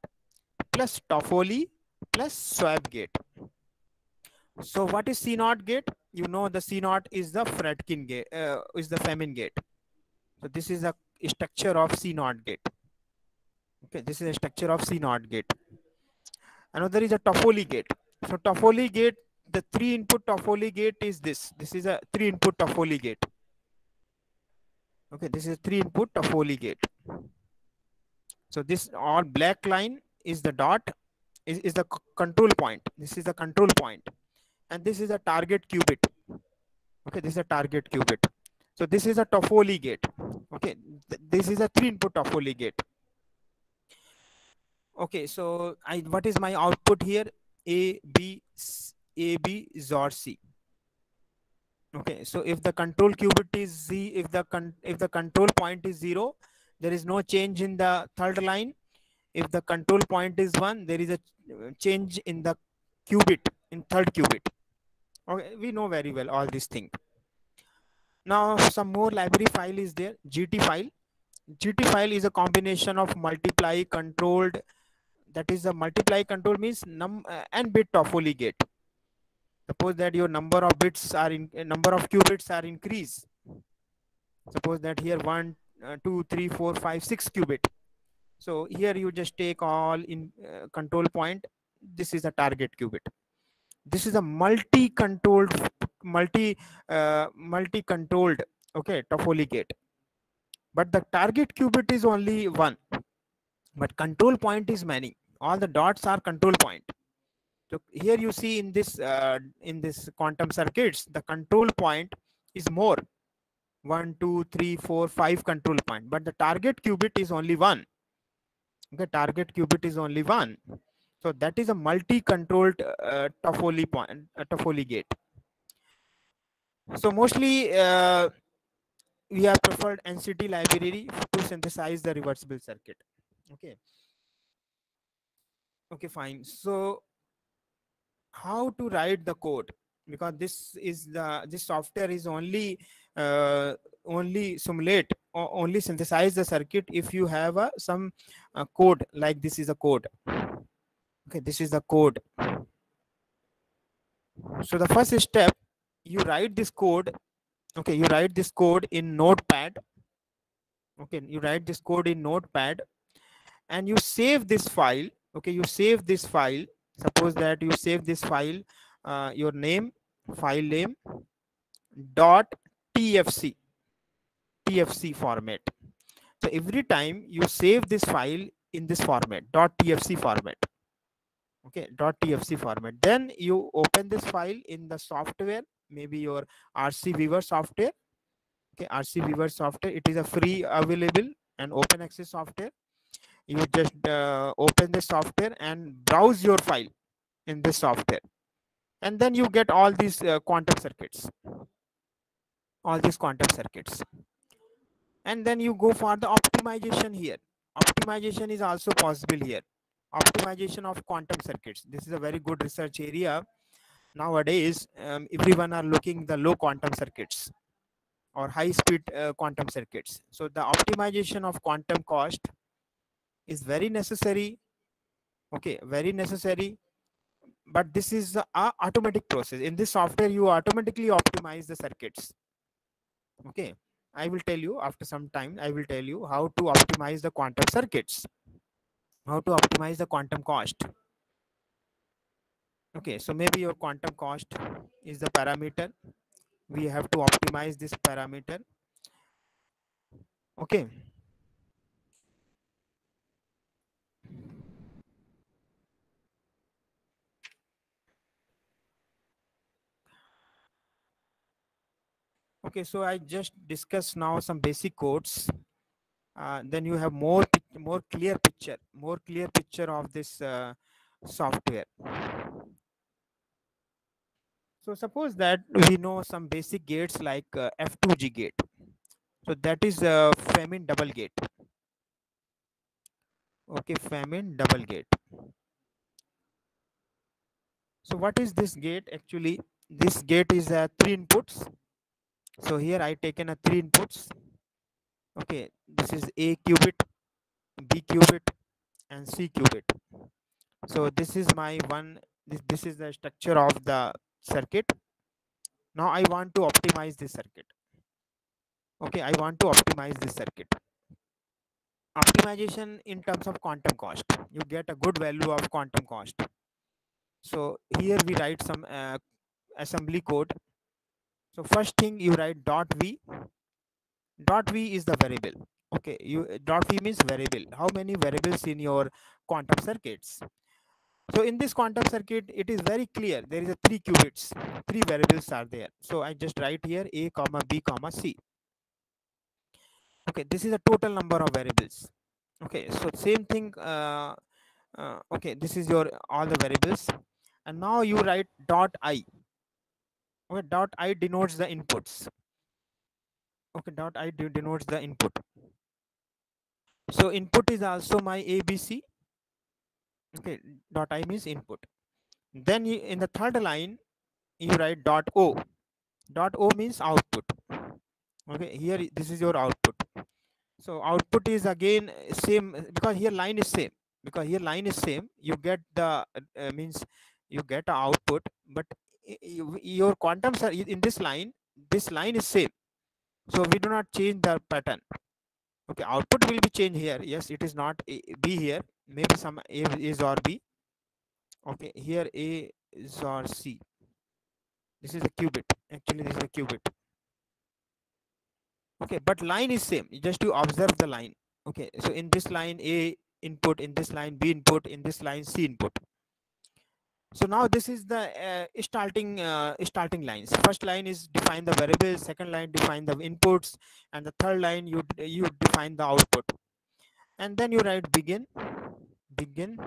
plus Toffoli plus swap gate. So what is CNOT gate? You know the CNOT is the Fredkin gate, uh, is the Feynman gate. So this is a structure of CNOT gate. Okay, this is a structure of CNOT gate. Another is a Toffoli gate. So Toffoli gate, the three input Toffoli gate is this. This is a three input Toffoli gate. Okay, this is three input Toffoli gate. So this all black line is the dot is, is the control point. This is the control point. And this is a target qubit. Okay, this is a target qubit. So this is a Toffoli gate. Okay, Th this is a three input Toffoli gate. Okay, so I what is my output here? A, B, A, B, or C. Okay, so if the control qubit is Z, if the con if the control point is zero, there is no change in the third line. If the control point is one, there is a change in the qubit in third qubit. Okay, we know very well all these things. Now some more library file is there, GT file. GT file is a combination of multiply controlled, that is the multiply control means num uh, n bit Toffoli gate. Suppose that your number of bits are in number of qubits are increased. Suppose that here one, uh, two, three, four, five, six qubit. So here you just take all in uh, control point. This is a target qubit. This is a multi-controlled, multi, uh, multi-controlled, okay, Toffoli gate. But the target qubit is only one, but control point is many. All the dots are control point. So here you see in this uh, in this quantum circuits, the control point is more one, two, three, four, five control point, but the target qubit is only one. The target qubit is only one. So that is a multi-controlled uh, Toffoli point, uh, Toffoli gate. So mostly uh, we have preferred NCT library to synthesize the reversible circuit. Okay. Okay, fine. So how to write the code? Because this is the this software is only uh, only simulate or only synthesize the circuit if you have a some uh, code like this is a code okay this is the code so the first step you write this code okay you write this code in notepad okay you write this code in notepad and you save this file okay you save this file. Suppose that you save this file uh, your name file name dot tfc tfc format. So every time you save this file in this format dot tfc format okay dot tfc format then you open this file in the software maybe your RCViewer software okay RCViewer software it is a free available and open access software you just uh, open the software and browse your file in this software. And then you get all these uh, quantum circuits. All these quantum circuits. And then you go for the optimization here. Optimization is also possible here. Optimization of quantum circuits. This is a very good research area. Nowadays um, everyone are looking the low quantum circuits or high speed uh, quantum circuits. So the optimization of quantum cost is very necessary okay very necessary but this is a automatic process. In this software you automatically optimize the circuits okay. I will tell you after some time i will tell you how to optimize the quantum circuits how to optimize the quantum cost. Okay so maybe your quantum cost is the parameter. We have to optimize this parameter okay okay so i just discussed now some basic codes. Uh, then you have more more clear picture more clear picture of this uh, software. So suppose that we know some basic gates like uh, f2g gate. So that is a Feynman double gate. Okay Feynman double gate. So what is this gate actually? This gate is uh, three inputs so here i taken a three inputs. Okay this is a qubit b qubit and c qubit. So this is my one this, this is the structure of the circuit. Now i want to optimize this circuit. Okay i want to optimize this circuit. Optimization in terms of quantum cost. You get a good value of quantum cost. So here we write some uh, assembly code so first thing you write dot v. Dot v is the variable. Okay you dot v means variable. How many variables in your quantum circuits? So in this quantum circuit it is very clear. There is a three qubits. Three variables are there. So i just write here a comma b comma c. Okay this is a total number of variables. Okay so same thing uh, uh, okay this is your all the variables. And now you write dot i okay dot i denotes the inputs. Okay dot i denotes the input. So input is also my abc okay dot i means input. Then you, in the third line you write dot o. Dot o means output. Okay here this is your output. So output is again same because here line is same. Because here line is same you get the uh, means you get a output but your quantums are in this line this line is same. So we do not change the pattern. Okay output will be changed here. Yes it is not a, b here. Maybe some a is or b. Okay here a is or c. This is a qubit. Actually this is a qubit. Okay but line is same. Just to observe the line. Okay so in this line a input in this line b input in this line c input so now this is the uh, starting uh, starting lines first line is define the variables second line define the inputs and the third line you you define the output and then you write begin begin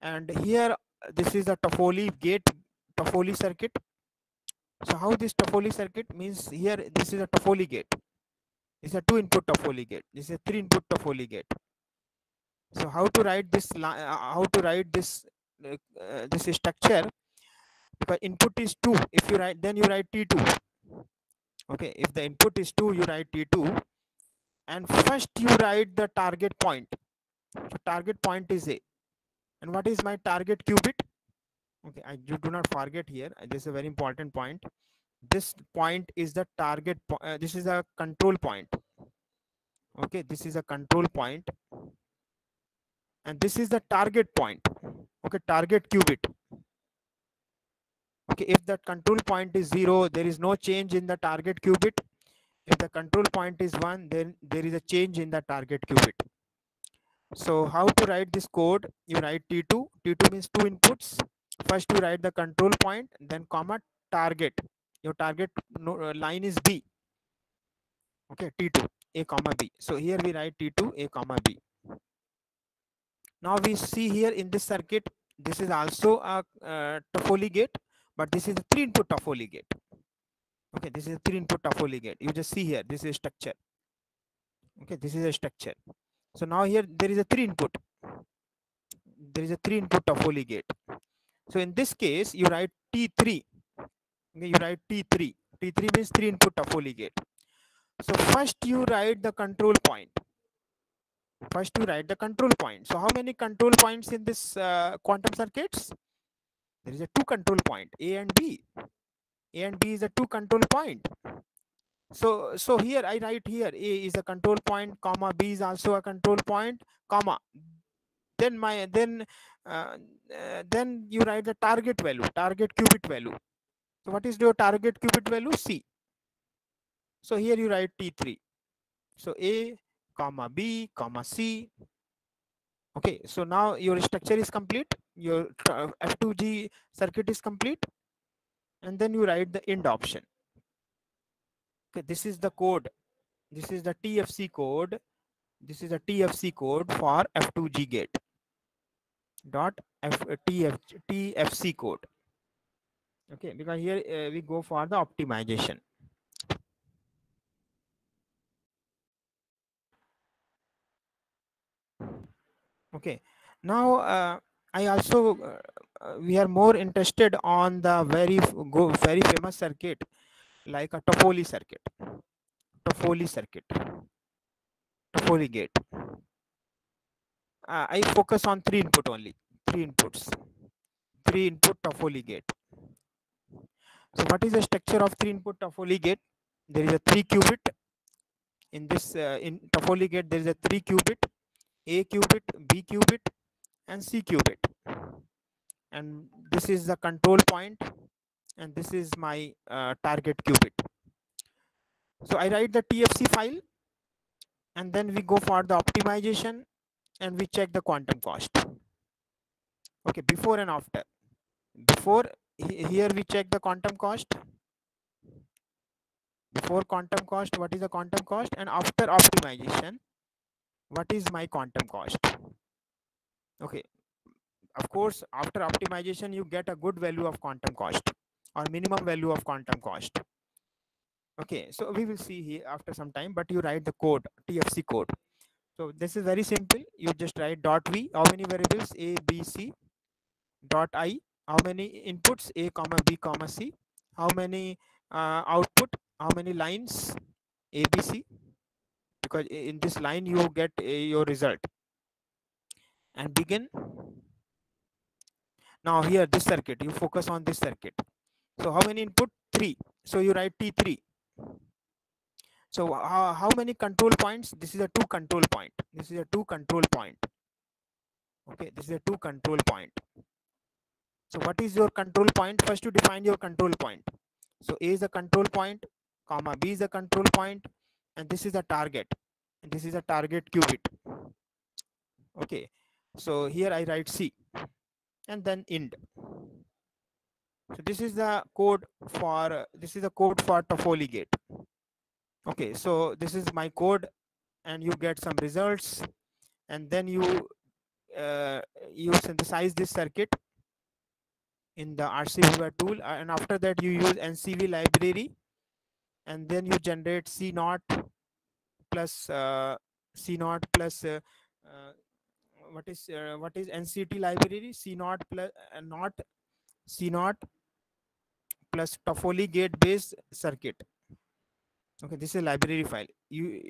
and here this is the Toffoli gate Toffoli circuit so how this Toffoli circuit means here this is a Toffoli gate. Is a two input Toffoli gate. This is a three input Toffoli gate. So how to write this uh, how to write this uh, this structure because input is 2 if you write then you write t2 okay if the input is 2 you write t2 and first you write the target point. So target point is a. And what is my target qubit? Okay I, you do not forget here. Uh, this is a very important point. This point is the target uh, this is a control point. Okay this is a control point and this is the target point. Okay target qubit. Okay if the control point is zero there is no change in the target qubit. If the control point is one then there is a change in the target qubit. So how to write this code? You write t2 t2 means two inputs. First you write the control point then comma target. Your target uh, line is b. Okay t2 a comma b. So here we write t2 a comma b now we see here in this circuit this is also a uh, Toffoli gate but this is a three input Toffoli gate okay this is a three input Toffoli gate you just see here this is structure okay this is a structure so now here there is a three input there is a three input Toffoli gate so in this case, you write T3. Okay, you write T3. T3 means three input Toffoli gate. So first you write the control point. First you write the control point. So how many control points in this uh, quantum circuits? There is a two control point, A and B. A and B is a two control point. So, so here I write here A is a control point, comma B is also a control point, comma then my then uh, uh, then you write the target value target qubit value so what is your target qubit value c so here you write t3 so a comma b comma c. Okay so now your structure is complete. Your uh, f2g circuit is complete. And then you write the end option. Okay this is the code. This is the tfc code. This is a tfc code for f2g gate. Dot F, TF, TFC code. Okay, because here uh, we go for the optimization. Okay, now uh, I also uh, we are more interested on the very go very famous circuit like a Toffoli circuit. Toffoli circuit. Toffoli gate. Uh, I focus on three input only. Three inputs. Three input Toffoli gate. So what is the structure of three input Toffoli gate? There is a three qubit. In this uh, in Toffoli gate, there is a three qubit, A qubit, B qubit, and C qubit. And this is the control point, and this is my uh, target qubit. So I write the TFC file, and then we go for the optimization, and we check the quantum cost. Okay, before and after. Before here we check the quantum cost before quantum cost what is the quantum cost and after optimization what is my quantum cost? Okay. Of course after optimization you get a good value of quantum cost or minimum value of quantum cost. Okay so we will see here after some time but you write the code tfc code. So this is very simple. You just write dot v how many variables? A b c. Dot i how many inputs? A comma b comma c. How many uh, output? How many lines? Abc in this line you get uh, your result. And begin. Now here this circuit. You focus on this circuit. So how many input? Three. So you write t3 so uh, how many control points? This is a two control point. This is a two control point. Okay? This is a two control point. So what is your control point? First you define your control point. So A is the control point, comma B is the control point, and this is the target. This is a target qubit. Okay. So here I write C and then IND. So this is the code for this is the code for Toffoli gate. Okay, so this is my code, and you get some results, and then you uh, you synthesize this circuit in the RC tool and after that you use NCV library and then you generate C naught plus uh, C naught plus uh, uh, what is uh, what is NCT library C naught plus uh, not C naught plus Toffoli gate based circuit. Okay, this is library file. You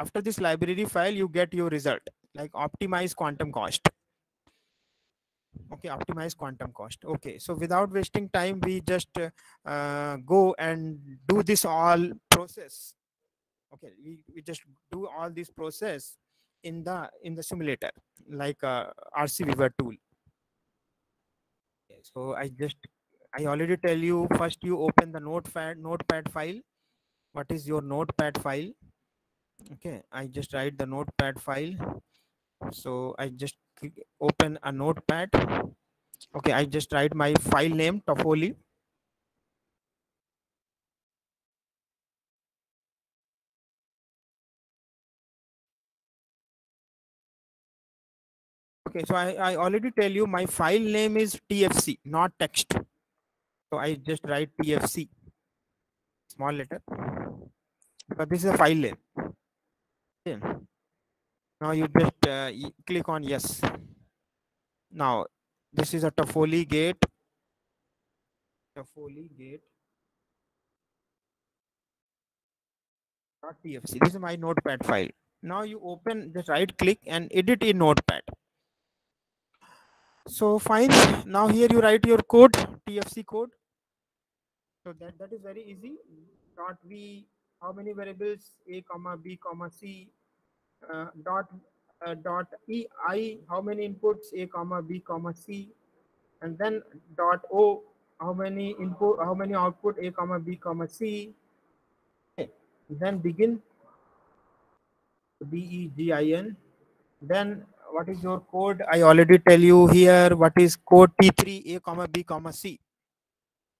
after this library file you get your result like optimize quantum cost okay optimize quantum cost okay so without wasting time we just uh, go and do this all process okay we, we just do all this process in the in the simulator like uh, RCViewer tool. So i just i already tell you first you open the notepad notepad file. What is your notepad file? Okay i just write the notepad file. So i just open a notepad. Okay i just write my file name toffoli okay so I, I already tell you my file name is tfc not text. So i just write tfc small letter. But this is a file name. Okay. now you just uh, click on yes. Now this is a Toffoli gate. Toffoli gate. Not .tfc this is my notepad file. Now you open just right click and edit in notepad so fine. Now here you write your code tfc code. So that that is very easy. Dot v how many variables? A comma b comma c uh, dot uh, dot e i how many inputs? A comma b comma c. And then dot o how many input how many output? A comma b comma c. Okay. then begin. B e g i n. Then what is your code? I already tell you here what is code t3 a comma b comma c.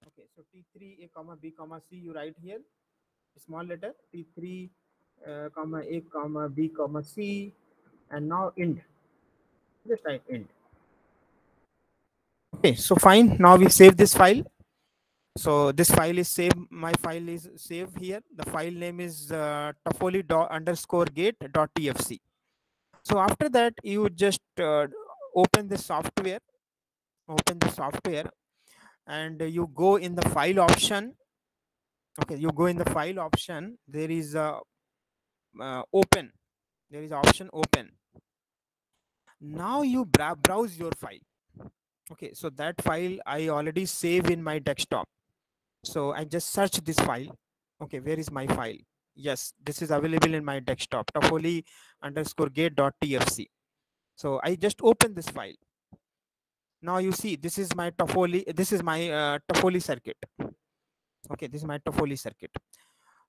Okay so t3 a comma b comma c you write here. Small letter t3 uh, comma a comma b comma c and now end. Just type end. Okay so fine. Now we save this file. So this file is saved my file is saved here. The file name is uh, toffoli underscore gate dot tfc so after that you just uh, open the software open the software and you go in the file option. Okay you go in the file option. There is a uh, open. There is option open. Now you browse your file. Okay so that file i already save in my desktop. So i just search this file. Okay where is my file yes this is available in my desktop toffoli underscore gate.tfc so i just open this file. Now you see this is my toffoli this is my uh, circuit. Okay this is my toffoli circuit.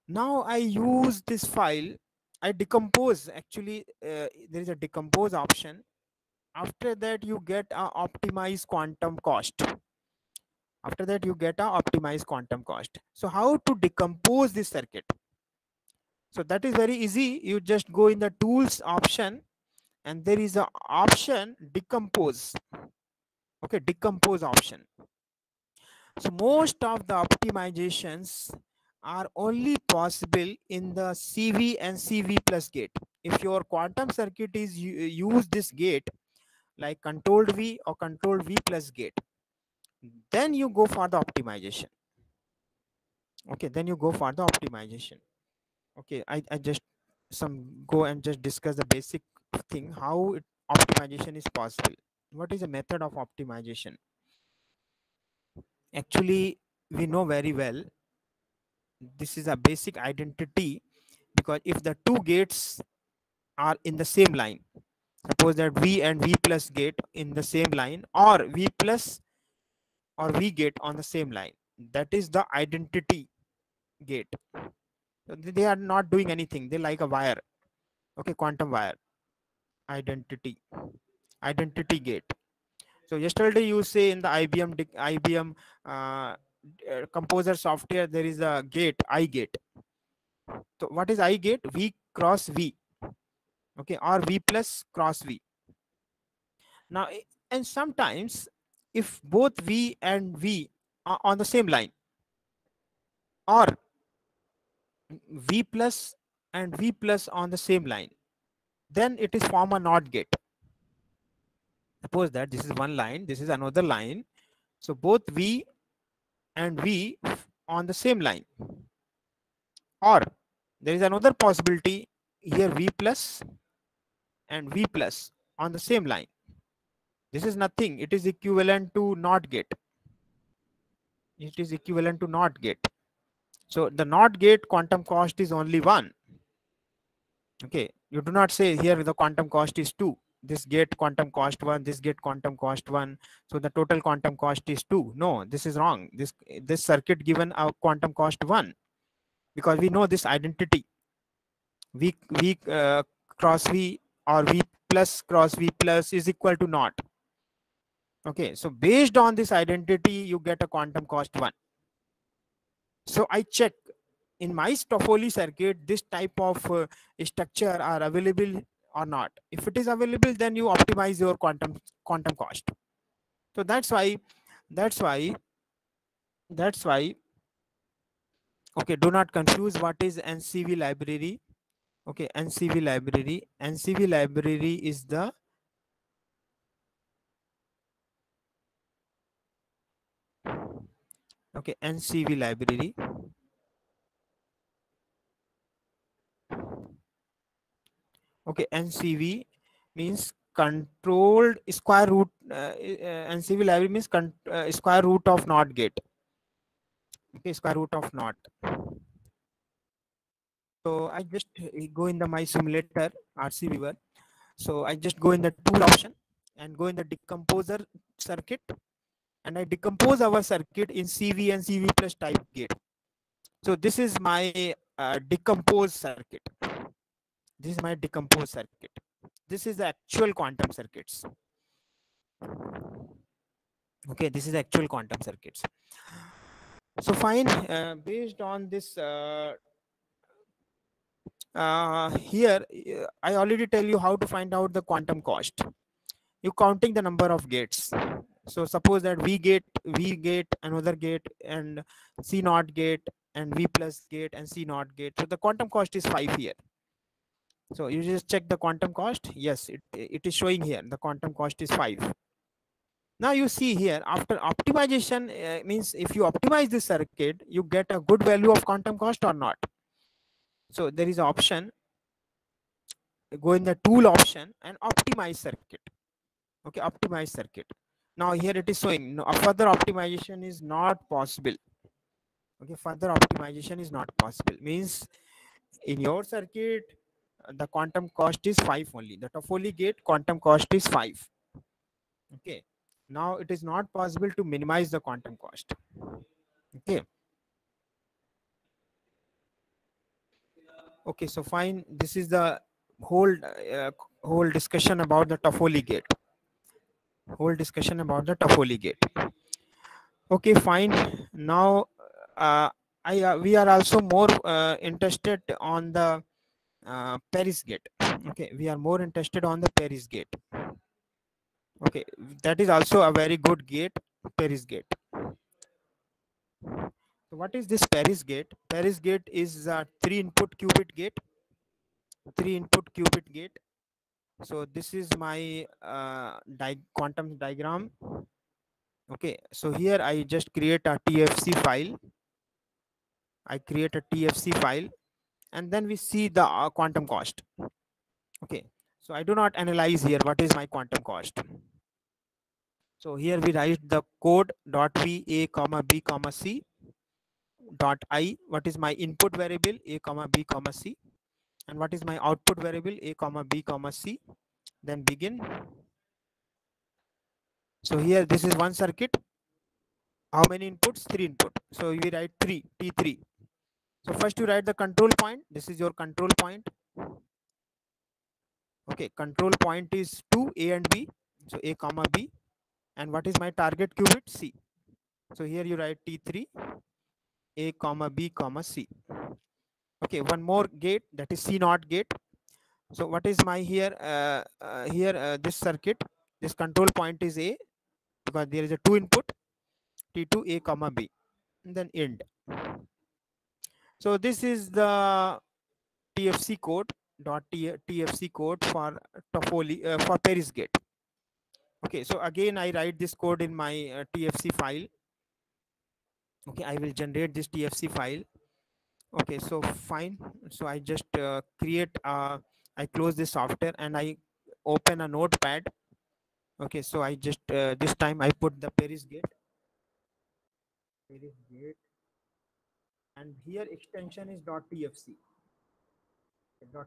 Now i use this file. I decompose actually uh, there is a decompose option. After that you get a optimized quantum cost. After that you get a optimized quantum cost. So how to decompose this circuit so that is very easy you just go in the tools option and there is a option decompose okay decompose option so most of the optimizations are only possible in the cv and cv plus gate if your quantum circuit is use this gate like controlled V or controlled V plus gate. Then you go for the optimization. Okay, then you go for the optimization. Okay, I, I just some go and just discuss the basic thing how it, optimization is possible. What is the method of optimization? Actually, we know very well this is a basic identity because if the two gates are in the same line suppose that v and v plus gate in the same line or v plus or v gate on the same line that is the identity gate they are not doing anything. They like a wire. Okay quantum wire. Identity. Identity gate. So yesterday you say in the ibm ibm uh, uh, composer software there is a gate i gate. So what is i gate? V cross v. Okay or v plus cross v. Now and sometimes if both v and v are on the same line or v plus and v plus on the same line then it is form a not gate suppose that this is one line this is another line so both v and v on the same line or there is another possibility here v plus and V plus on the same line. This is nothing. It is equivalent to NOT gate. It is equivalent to NOT gate. So the NOT gate quantum cost is only one. Okay, you do not say here the quantum cost is two. This gate quantum cost one, this gate quantum cost one. So the total quantum cost is two. No, this is wrong. This this circuit given a quantum cost one because we know this identity. V V uh, cross V or v plus cross v plus is equal to naught okay so based on this identity you get a quantum cost one so i check. In my Toffoli circuit this type of uh, structure are available or not? If it is available then you optimize your quantum quantum cost. So that's why that's why that's why okay do not confuse what is ncv library okay ncv library. Ncv library is the okay ncv library. Okay ncv means controlled square root uh, uh, ncv library means uh, square root of not gate. Okay square root of not so I just eh, go in the my simulator RCViewer. So I just go in the tool option and go in the decomposer circuit and I decompose our circuit in CV and CV plus type gate. So this is my uh, decompose circuit. This is my decomposed circuit. This is the actual quantum circuits. Okay, this is actual quantum circuits. So fine, uh, based on this uh, uh, here I already tell you how to find out the quantum cost. You counting the number of gates. So suppose that V gate, V gate, another gate, and C not gate, and V plus gate, and C not gate. So the quantum cost is five here. So you just check the quantum cost. Yes, it, it is showing here. The quantum cost is five. now you see here after optimization uh, means if you optimize this circuit you get a good value of quantum cost or not so there is option go in the tool option and optimize circuit okay optimize circuit now here it is showing. No, further optimization is not possible. Okay further optimization is not possible. Means in your circuit the quantum cost is 5 only. The Toffoli gate quantum cost is 5 okay. Now it is not possible to minimize the quantum cost. Okay. Okay so fine. This is the whole uh, whole discussion about the Toffoli gate whole discussion about the Toffoli gate. Okay fine. Now uh, I uh, we are also more uh, interested on the uh, Peres gate. Okay we are more interested on the Peres gate. Okay that is also a very good gate Peres gate. So what is this Peres gate? Peres gate is a three input qubit gate. Three input qubit gate so this is my uh, di quantum diagram. Okay so here i just create a tfc file. I create a tfc file and then we see the uh, quantum cost. Okay so i do not analyze here what is my quantum cost. So here we write the code dot v a comma b comma c dot i. What is my input variable? A comma b comma c and what is my output variable? A comma b comma c. Then begin. So here this is one circuit. How many inputs? Three input. So we write three t3 so first you write the control point. This is your control point. Okay control point is 2 a and b. So a comma b. And what is my target qubit? C. So here you write t3 a comma b comma c okay one more gate that is c not gate. So what is my here uh, uh, here uh, this circuit? This control point is a because there is a two input t2 a comma b and then end. So this is the tfc code dot tfc code for Toffoli uh, for peres gate. Okay so again i write this code in my uh, tfc file. Okay i will generate this tfc file okay so fine. So i just uh, create uh, i close this software and i open a notepad. Okay so i just uh, this time i put the peres gate. Peres gate. And here extension is tfc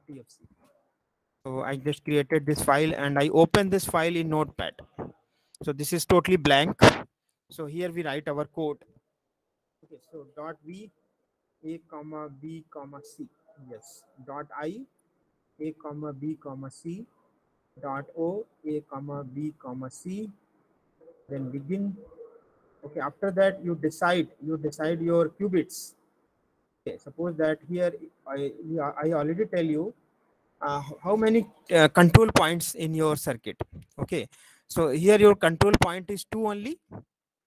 tfc so i just created this file and i open this file in notepad. So this is totally blank. So here we write our code. Okay so dot v a comma b comma c. Yes. Dot i a comma b comma c. Dot o a comma b comma c. Then begin. Okay after that you decide you decide your qubits. Okay suppose that here i i already tell you uh, how many uh, control points in your circuit. Okay so here your control point is two only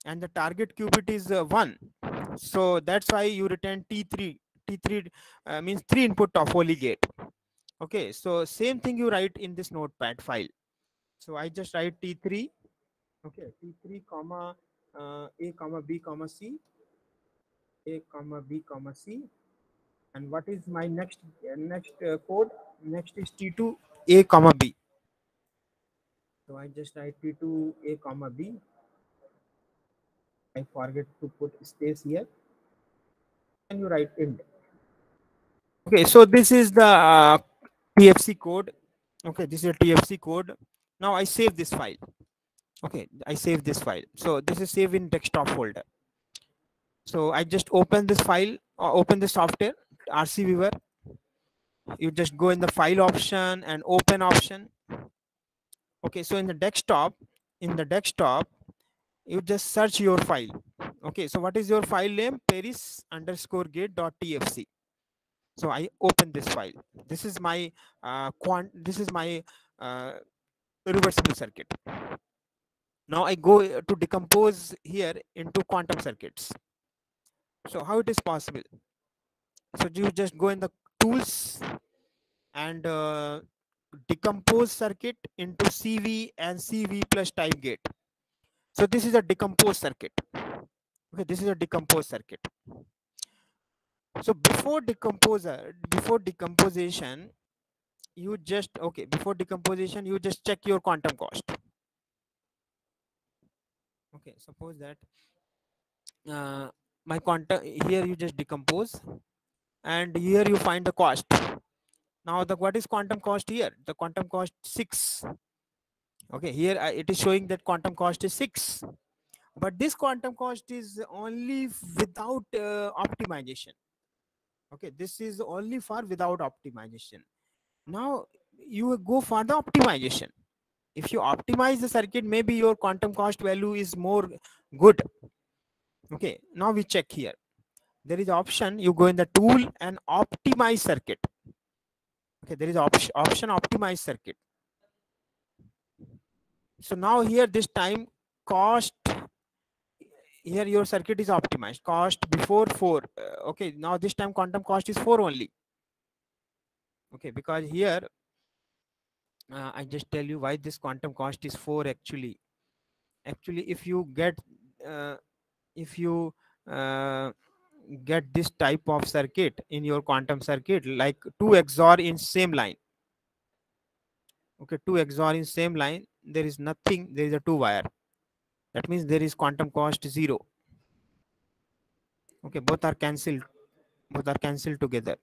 and the target qubit is uh, one so that's why you return t3 t3 uh, means three input Toffoli gate. Okay so same thing you write in this notepad file. So i just write t3 okay t3 comma uh, a comma b comma c a comma b comma c. And what is my next uh, next uh, code? Next is t2 a comma b. So i just write t2 a comma b I forget to put space here and you write end. Okay, so this is the uh, TFC code. Okay, this is a TFC code. Now I save this file. Okay, I save this file. So this is saved in desktop folder. So I just open this file, uh, open the software, RCViewer. You just go in the file option and open option. Okay, so in the desktop, in the desktop, you just search your file. Okay so what is your file name? Peres underscore gate dot tfc so i open this file. This is my uh, quant this is my uh, reversible circuit. Now i go to decompose here into quantum circuits. So how it is possible? So you just go in the tools and uh, decompose circuit into cv and cv plus type gate So this is a decomposed circuit. Okay, this is a decomposed circuit. So before decomposer, before decomposition, you just okay before decomposition you just check your quantum cost okay suppose that uh, my quantum here you just decompose and here you find the cost now the what is quantum cost here the quantum cost 6 okay here uh, it is showing that quantum cost is 6 but this quantum cost is only without uh, optimization. Okay this is only for without optimization. Now you go for the optimization. If you optimize the circuit maybe your quantum cost value is more good. Okay now we check here. There is option you go in the tool and optimize circuit. Okay there is option option optimize circuit so now here this time cost here your circuit is optimized. Cost before 4 uh, okay now this time quantum cost is 4 only. Okay because here uh, i just tell you why this quantum cost is 4 actually. Actually if you get uh, if you uh, get this type of circuit in your quantum circuit like two XOR in same line. Okay two XOR in same line there is nothing there is a two wire. That means there is quantum cost zero. Okay both are cancelled. Both are cancelled together.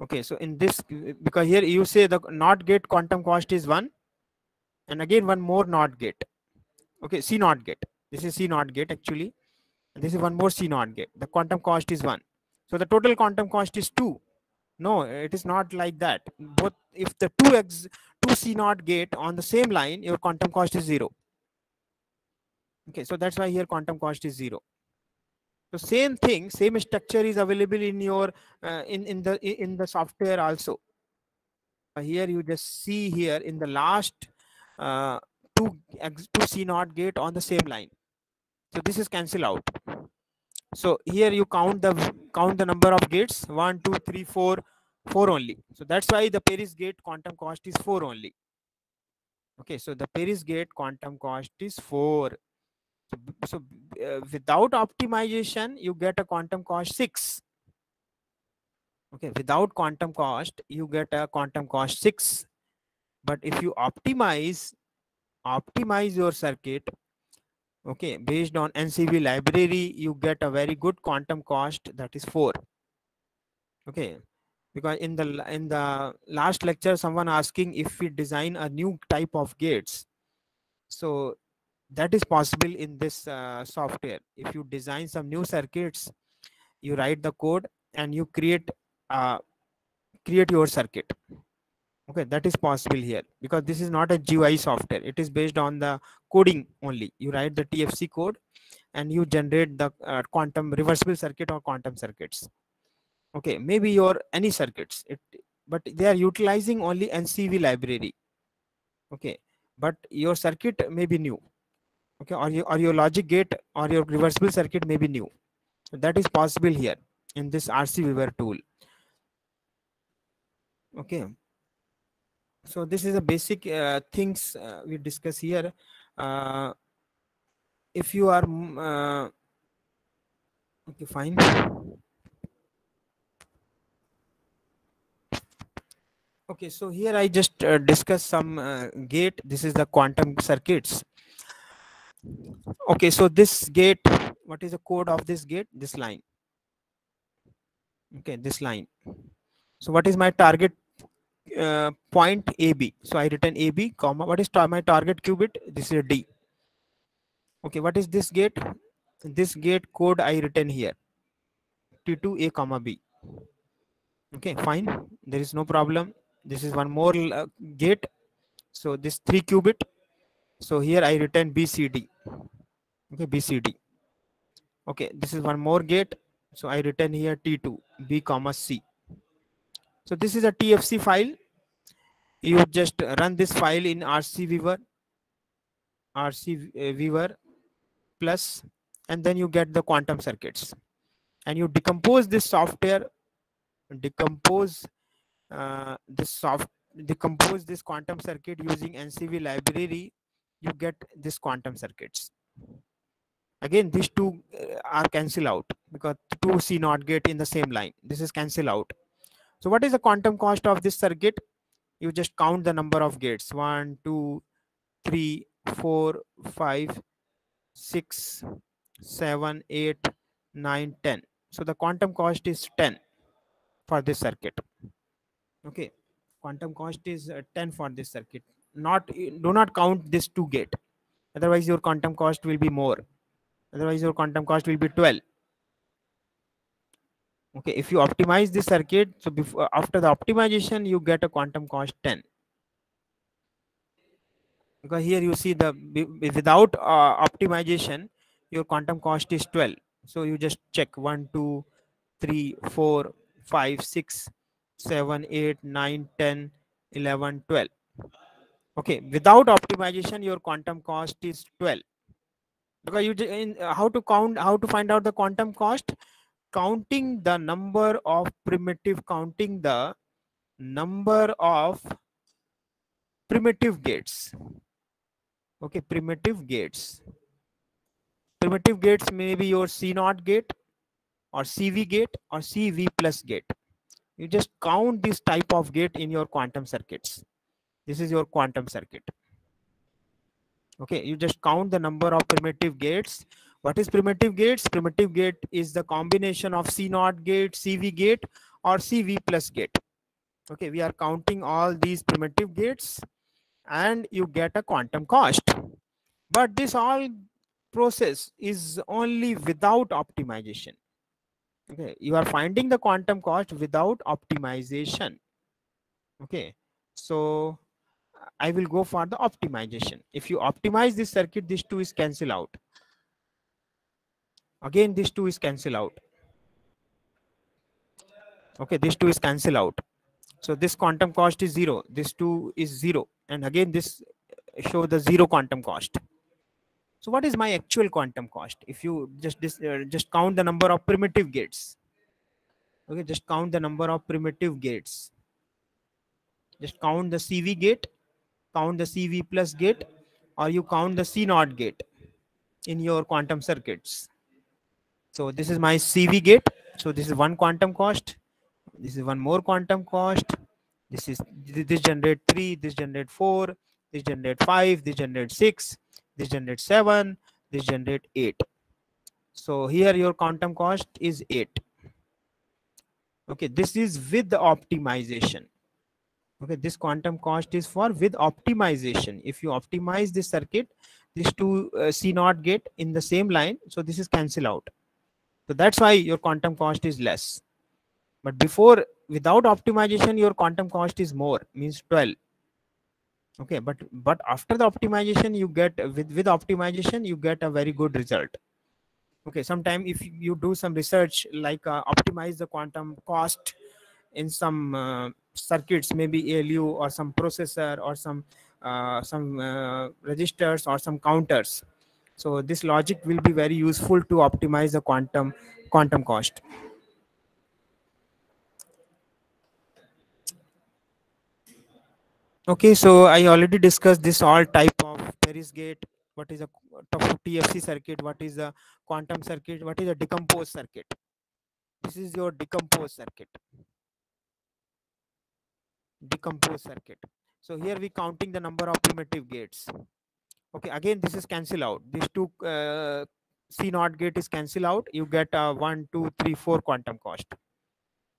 Okay so in this because here you say the not gate quantum cost is one and again one more not gate okay c not gate this is c not gate actually. This is one more c not gate the quantum cost is one. So the total quantum cost is two. No it is not like that. Both if the two x two c not gate on the same line your quantum cost is zero okay so that's why here quantum cost is zero so same thing, same structure is available in your uh, in in the in the software also. Uh, here you just see here in the last uh, two two C not gate on the same line. So this is cancel out. So here you count the count the number of gates one, two, three, four, four only. So that's why the Peres gate quantum cost is four only. Okay, so the Peres gate quantum cost is four so, uh, without optimization you get a quantum cost 6 okay without quantum cost you get a quantum cost 6 but if you optimize optimize your circuit okay based on ncv library you get a very good quantum cost that is 4 okay because in the in the last lecture someone asking if we design a new type of gates. So that is possible in this uh, software. If you design some new circuits you write the code and you create uh, create your circuit. Okay that is possible here. Because this is not a GUI software. It is based on the coding only. You write the TFC code and you generate the uh, quantum reversible circuit or quantum circuits okay maybe your any circuits it but they are utilizing only ncv library. Okay but your circuit may be new. Okay or your, or your logic gate or your reversible circuit may be new. So that is possible here in this rc tool. Okay so this is a basic uh, things uh, we discuss here. Uh, if you are mm, uh, okay fine okay so here i just uh, discuss some uh, gate. This is the quantum circuits. Okay so this gate what is the code of this gate? This line. Okay this line. So what is my target uh, point ab so i written ab comma what is my target qubit? This is d. Okay what is this gate? This gate code i written here. T2 a comma b. Okay fine. There is no problem this is one more uh, gate. So this 3 qubit. So here i return bcd okay bcd okay this is one more gate. So i return here t2 b comma c. So this is a tfc file. You just run this file in RCViewer rc uh, viewer plus and then you get the quantum circuits. And you decompose this software decompose uh, this soft decompose this quantum circuit using ncv library you get this quantum circuits. Again these two uh, are cancel out because two c not gate in the same line. This is cancel out. So what is the quantum cost of this circuit? You just count the number of gates. One two three four five six seven eight nine ten. So the quantum cost is 10 for this circuit okay quantum cost is uh, 10 for this circuit. Not do not count this two gate otherwise your quantum cost will be more. Otherwise your quantum cost will be 12 okay if you optimize this circuit so before after the optimization you get a quantum cost 10 because here you see the without uh, optimization your quantum cost is 12 so you just check 1 2 3 4 5 6 7 8 9 10 11 12 okay without optimization your quantum cost is 12 because you in uh, how to count how to find out the quantum cost? Counting the number of primitive counting the number of primitive gates. Okay primitive gates. Primitive gates may be your c naught gate or cv gate or cv plus gate you just count this type of gate in your quantum circuits. This is your quantum circuit. Okay you just count the number of primitive gates. What is primitive gates? Primitive gate is the combination of c naught gate cv gate or cv plus gate. Okay we are counting all these primitive gates and you get a quantum cost. But this all process is only without optimization okay you are finding the quantum cost without optimization. Okay so i will go for the optimization. If you optimize this circuit this two is cancel out. Again this two is cancel out. Okay this two is cancel out. So this quantum cost is zero this two is zero and again this show the zero quantum cost so what is my actual quantum cost? If you just this, uh, just count the number of primitive gates. Okay, just count the number of primitive gates. Just count the CV gate, count the CV plus gate, or you count the C naught gate in your quantum circuits. So this is my CV gate. So this is one quantum cost. This is one more quantum cost. This is this generate three, this generate four, this generate five, this generate six, this generate 7 this generate 8 so here your quantum cost is 8 okay this is with the optimization. Okay this quantum cost is for with optimization. If you optimize this circuit this two uh, c naught gate in the same line so this is cancel out. So that's why your quantum cost is less. But before without optimization your quantum cost is more means 12 okay but but after the optimization you get with with optimization you get a very good result. Okay sometime if you do some research like uh, optimize the quantum cost in some uh, circuits maybe ALU or some processor or some uh, some uh, registers or some counters. So this logic will be very useful to optimize the quantum quantum cost Okay, so I already discussed this all type of Peres gate. What is a TFC circuit? What is a quantum circuit? What is a decomposed circuit? This is your decomposed circuit. Decomposed circuit. So here we counting the number of primitive gates. Okay, again this is cancel out. These two uh, C gate is cancel out. You get a one, two, three, four quantum cost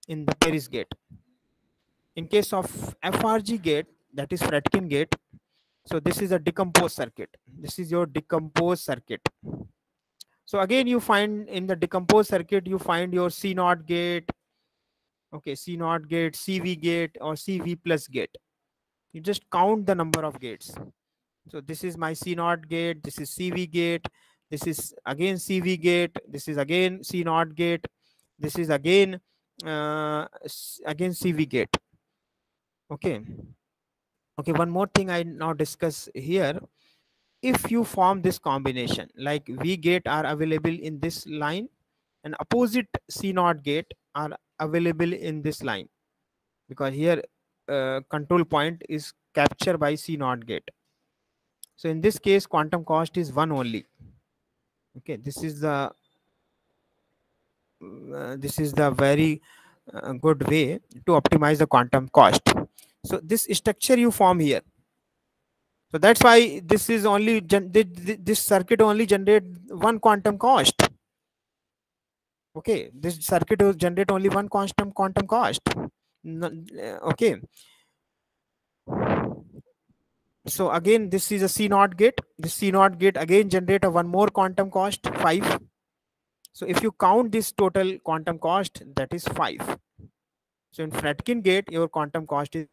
in the Peres gate. In case of FRG gate, that is Fredkin gate. So this is a decomposed circuit. This is your decomposed circuit. So again, you find in the decomposed circuit, you find your C naught gate, okay, C naught gate, CV gate, or CV plus gate. You just count the number of gates. So this is my C naught gate, this is CV gate, this is again CV gate, this is again C naught gate, this is again uh, again CV gate. Okay okay one more thing i now discuss here. If you form this combination like v gate are available in this line and opposite c naught gate are available in this line. Because here uh, control point is captured by c naught gate. So in this case quantum cost is one only. Okay this is the uh, this is the very uh, good way to optimize the quantum cost so this structure you form here. So that's why this is only this circuit only generate one quantum cost. Okay this circuit will generate only one quantum quantum cost. Uh, okay. So again this is a c naught gate. This c gate again generate a one more quantum cost 5 so if you count this total quantum cost that is 5 so in Fredkin gate your quantum cost is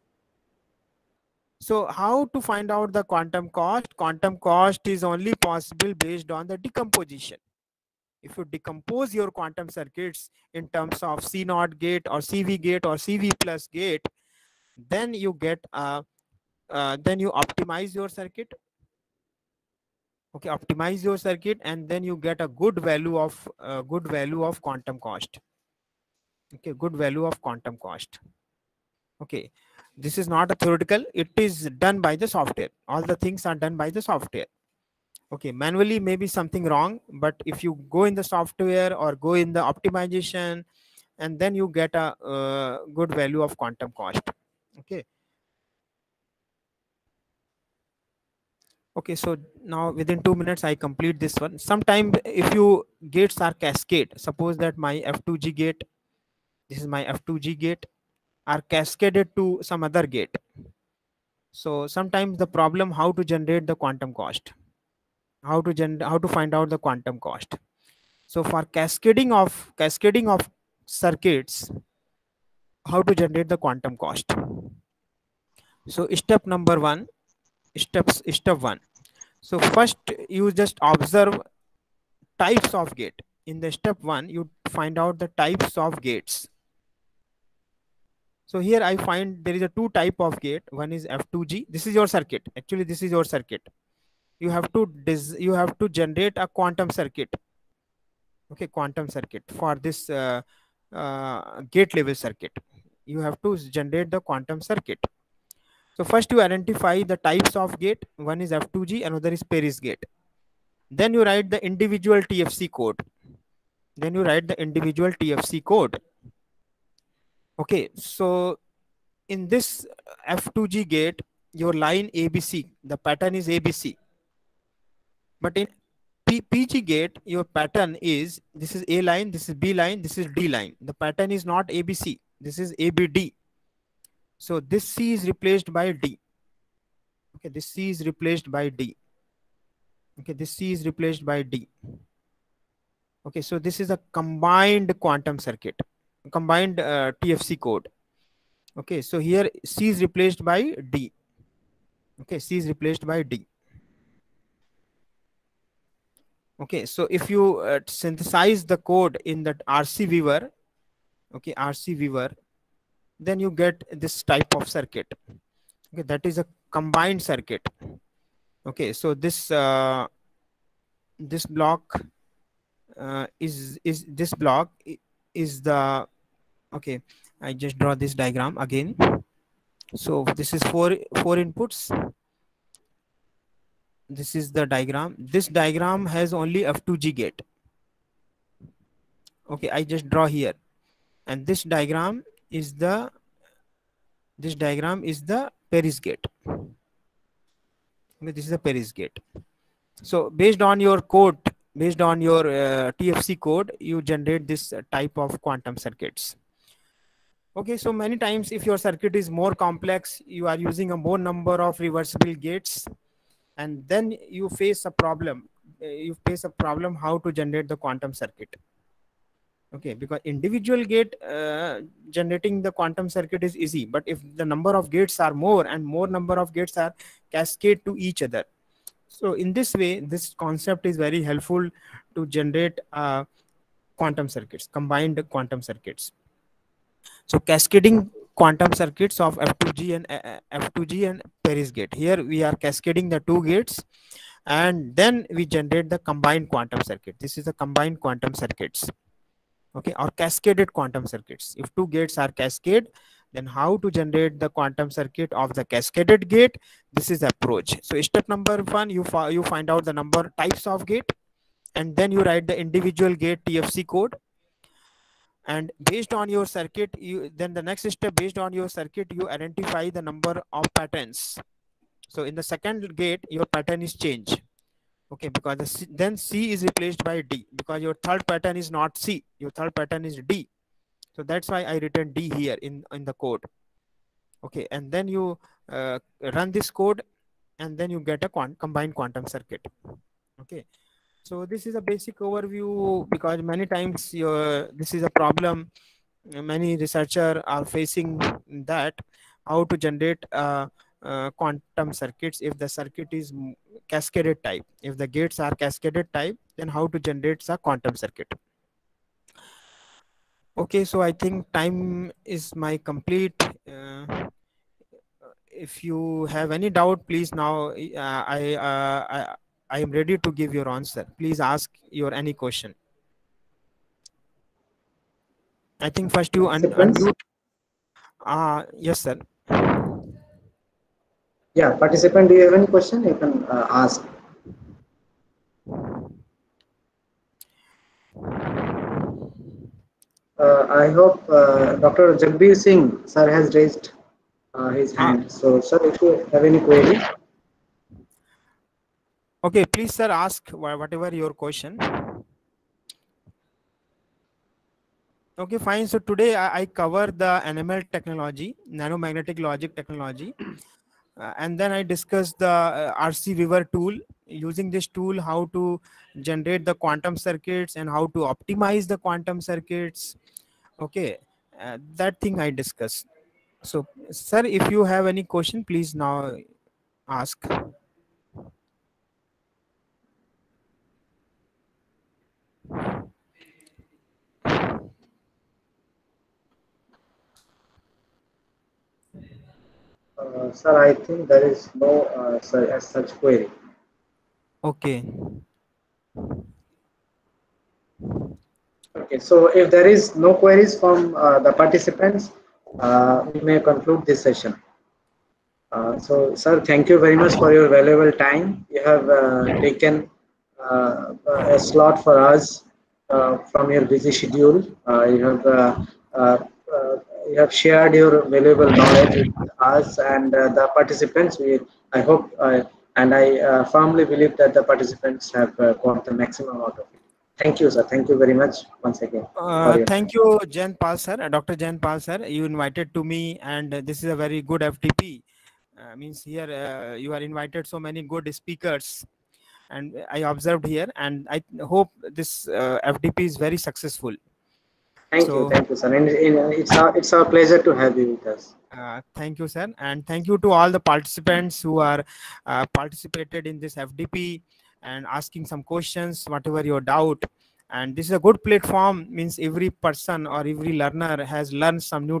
so how to find out the quantum cost? Quantum cost is only possible based on the decomposition. If you decompose your quantum circuits in terms of c naught gate or cv gate or cv plus gate then you get a uh, then you optimize your circuit. Okay optimize your circuit and then you get a good value of uh, good value of quantum cost. Okay good value of quantum cost. Okay this is not a theoretical. It is done by the software. All the things are done by the software. Okay manually maybe something wrong but if you go in the software or go in the optimization and then you get a uh, good value of quantum cost. Okay. Okay so now within two minutes i complete this one. Sometime if you gates are cascade suppose that my f2g gate this is my f2g gate are cascaded to some other gate. So sometimes the problem how to generate the quantum cost. How to gen how to find out the quantum cost. So for cascading of cascading of circuits how to generate the quantum cost. So step number one steps step one. So first you just observe types of gate. In the step one you find out the types of gates so here i find there is a two type of gate one is f2g this is your circuit actually this is your circuit you have to you have to generate a quantum circuit okay quantum circuit for this uh, uh, gate level circuit you have to generate the quantum circuit so first you identify the types of gate. One is F2G, another is Peres gate. Then you write the individual TFC code. Then you write the individual TFC code. Okay, so in this uh, F2G gate, your line ABC, the pattern is ABC. But in P PG gate, your pattern is, this is A line, this is B line, this is D line. The pattern is not ABC, this is ABD. So this C is replaced by D. Okay, this C is replaced by D. Okay, this C is replaced by D. Okay, so this is a combined quantum circuit, combined uh, TFC code. Okay, so here C is replaced by D. Okay, C is replaced by D. Okay, so if you uh, synthesize the code in that RCViewer, okay, RCViewer, then you get this type of circuit okay that is a combined circuit okay so this uh, this block uh, is is this block is the okay i just draw this diagram again so this is four four inputs this is the diagram this diagram has only f2g gate okay i just draw here and this diagram is the this diagram is the Peres gate. Okay, this is the Peres gate. So based on your code, based on your uh, TFC code, you generate this type of quantum circuits. Okay, so many times if your circuit is more complex, you are using a more number of reversible gates, and then you face a problem. Uh, you face a problem how to generate the quantum circuit. Okay because individual gate uh, generating the quantum circuit is easy but if the number of gates are more and more number of gates are cascade to each other. So in this way this concept is very helpful to generate uh, quantum circuits combined quantum circuits so cascading quantum circuits of f2g and uh, f2g and peres gate. Here we are cascading the two gates and then we generate the combined quantum circuit. This is the combined quantum circuits. Okay or cascaded quantum circuits. If two gates are cascade then how to generate the quantum circuit of the cascaded gate? This is the approach. So step number one you you find out the number types of gate and then you write the individual gate tfc code and based on your circuit you then the next step based on your circuit you identify the number of patterns. So in the second gate your pattern is changed. Okay because the C, then c is replaced by d because your third pattern is not c your third pattern is d. So that's why i written d here in in the code. Okay and then you uh, run this code and then you get a quant combined quantum circuit. Okay so this is a basic overview because many times your this is a problem. Many researchers are facing that how to generate uh, uh, quantum circuits. If the circuit is cascaded type if the gates are cascaded type then how to generate a quantum circuit? Okay so i think time is my complete. Uh, if you have any doubt please now uh, I, uh, I I am ready to give your answer. Please ask your any question. I think first you un unmute. Uh, yes, sir. Yeah, participant, do you have any question? You can uh, ask. Uh, I hope uh, Dr. Jagbir Singh, sir, has raised uh, his hand. So, sir, if you have any query. Okay, please, sir, ask whatever your question. Okay, fine. So today I, I cover the NML technology, nanomagnetic logic technology. Uh, and then I discuss the uh, RCViewer tool. Using this tool, how to generate the quantum circuits and how to optimize the quantum circuits. Okay, uh, that thing I discuss. So, sir, if you have any question, please now ask. Uh, sir, I think there is no uh, sir, such query. Okay. Okay, so if there is no queries from uh, the participants, uh, we may conclude this session. Uh, so, sir, thank you very much for your valuable time. You have uh, taken a slot for us from your busy schedule. you have you have shared your valuable knowledge with us and uh, the participants. We, I hope uh, and I uh, firmly believe that the participants have got the maximum out of it. Thank you, sir. Thank you very much once again. thank you, Jen Pal, sir. Dr. Jen Pal, sir. You invited to me, and this is a very good FDP. Uh, means here uh, you are invited so many good speakers and i observed here and i hope this uh, fdp is very successful Thank so, you, thank you, sir. And, it's our it's our pleasure to have you with us. Uh, thank you, sir, and thank you to all the participants who are uh, participated in this FDP and asking some questions, whatever your doubt. And this is a good platform. Means every person or every learner has learned some new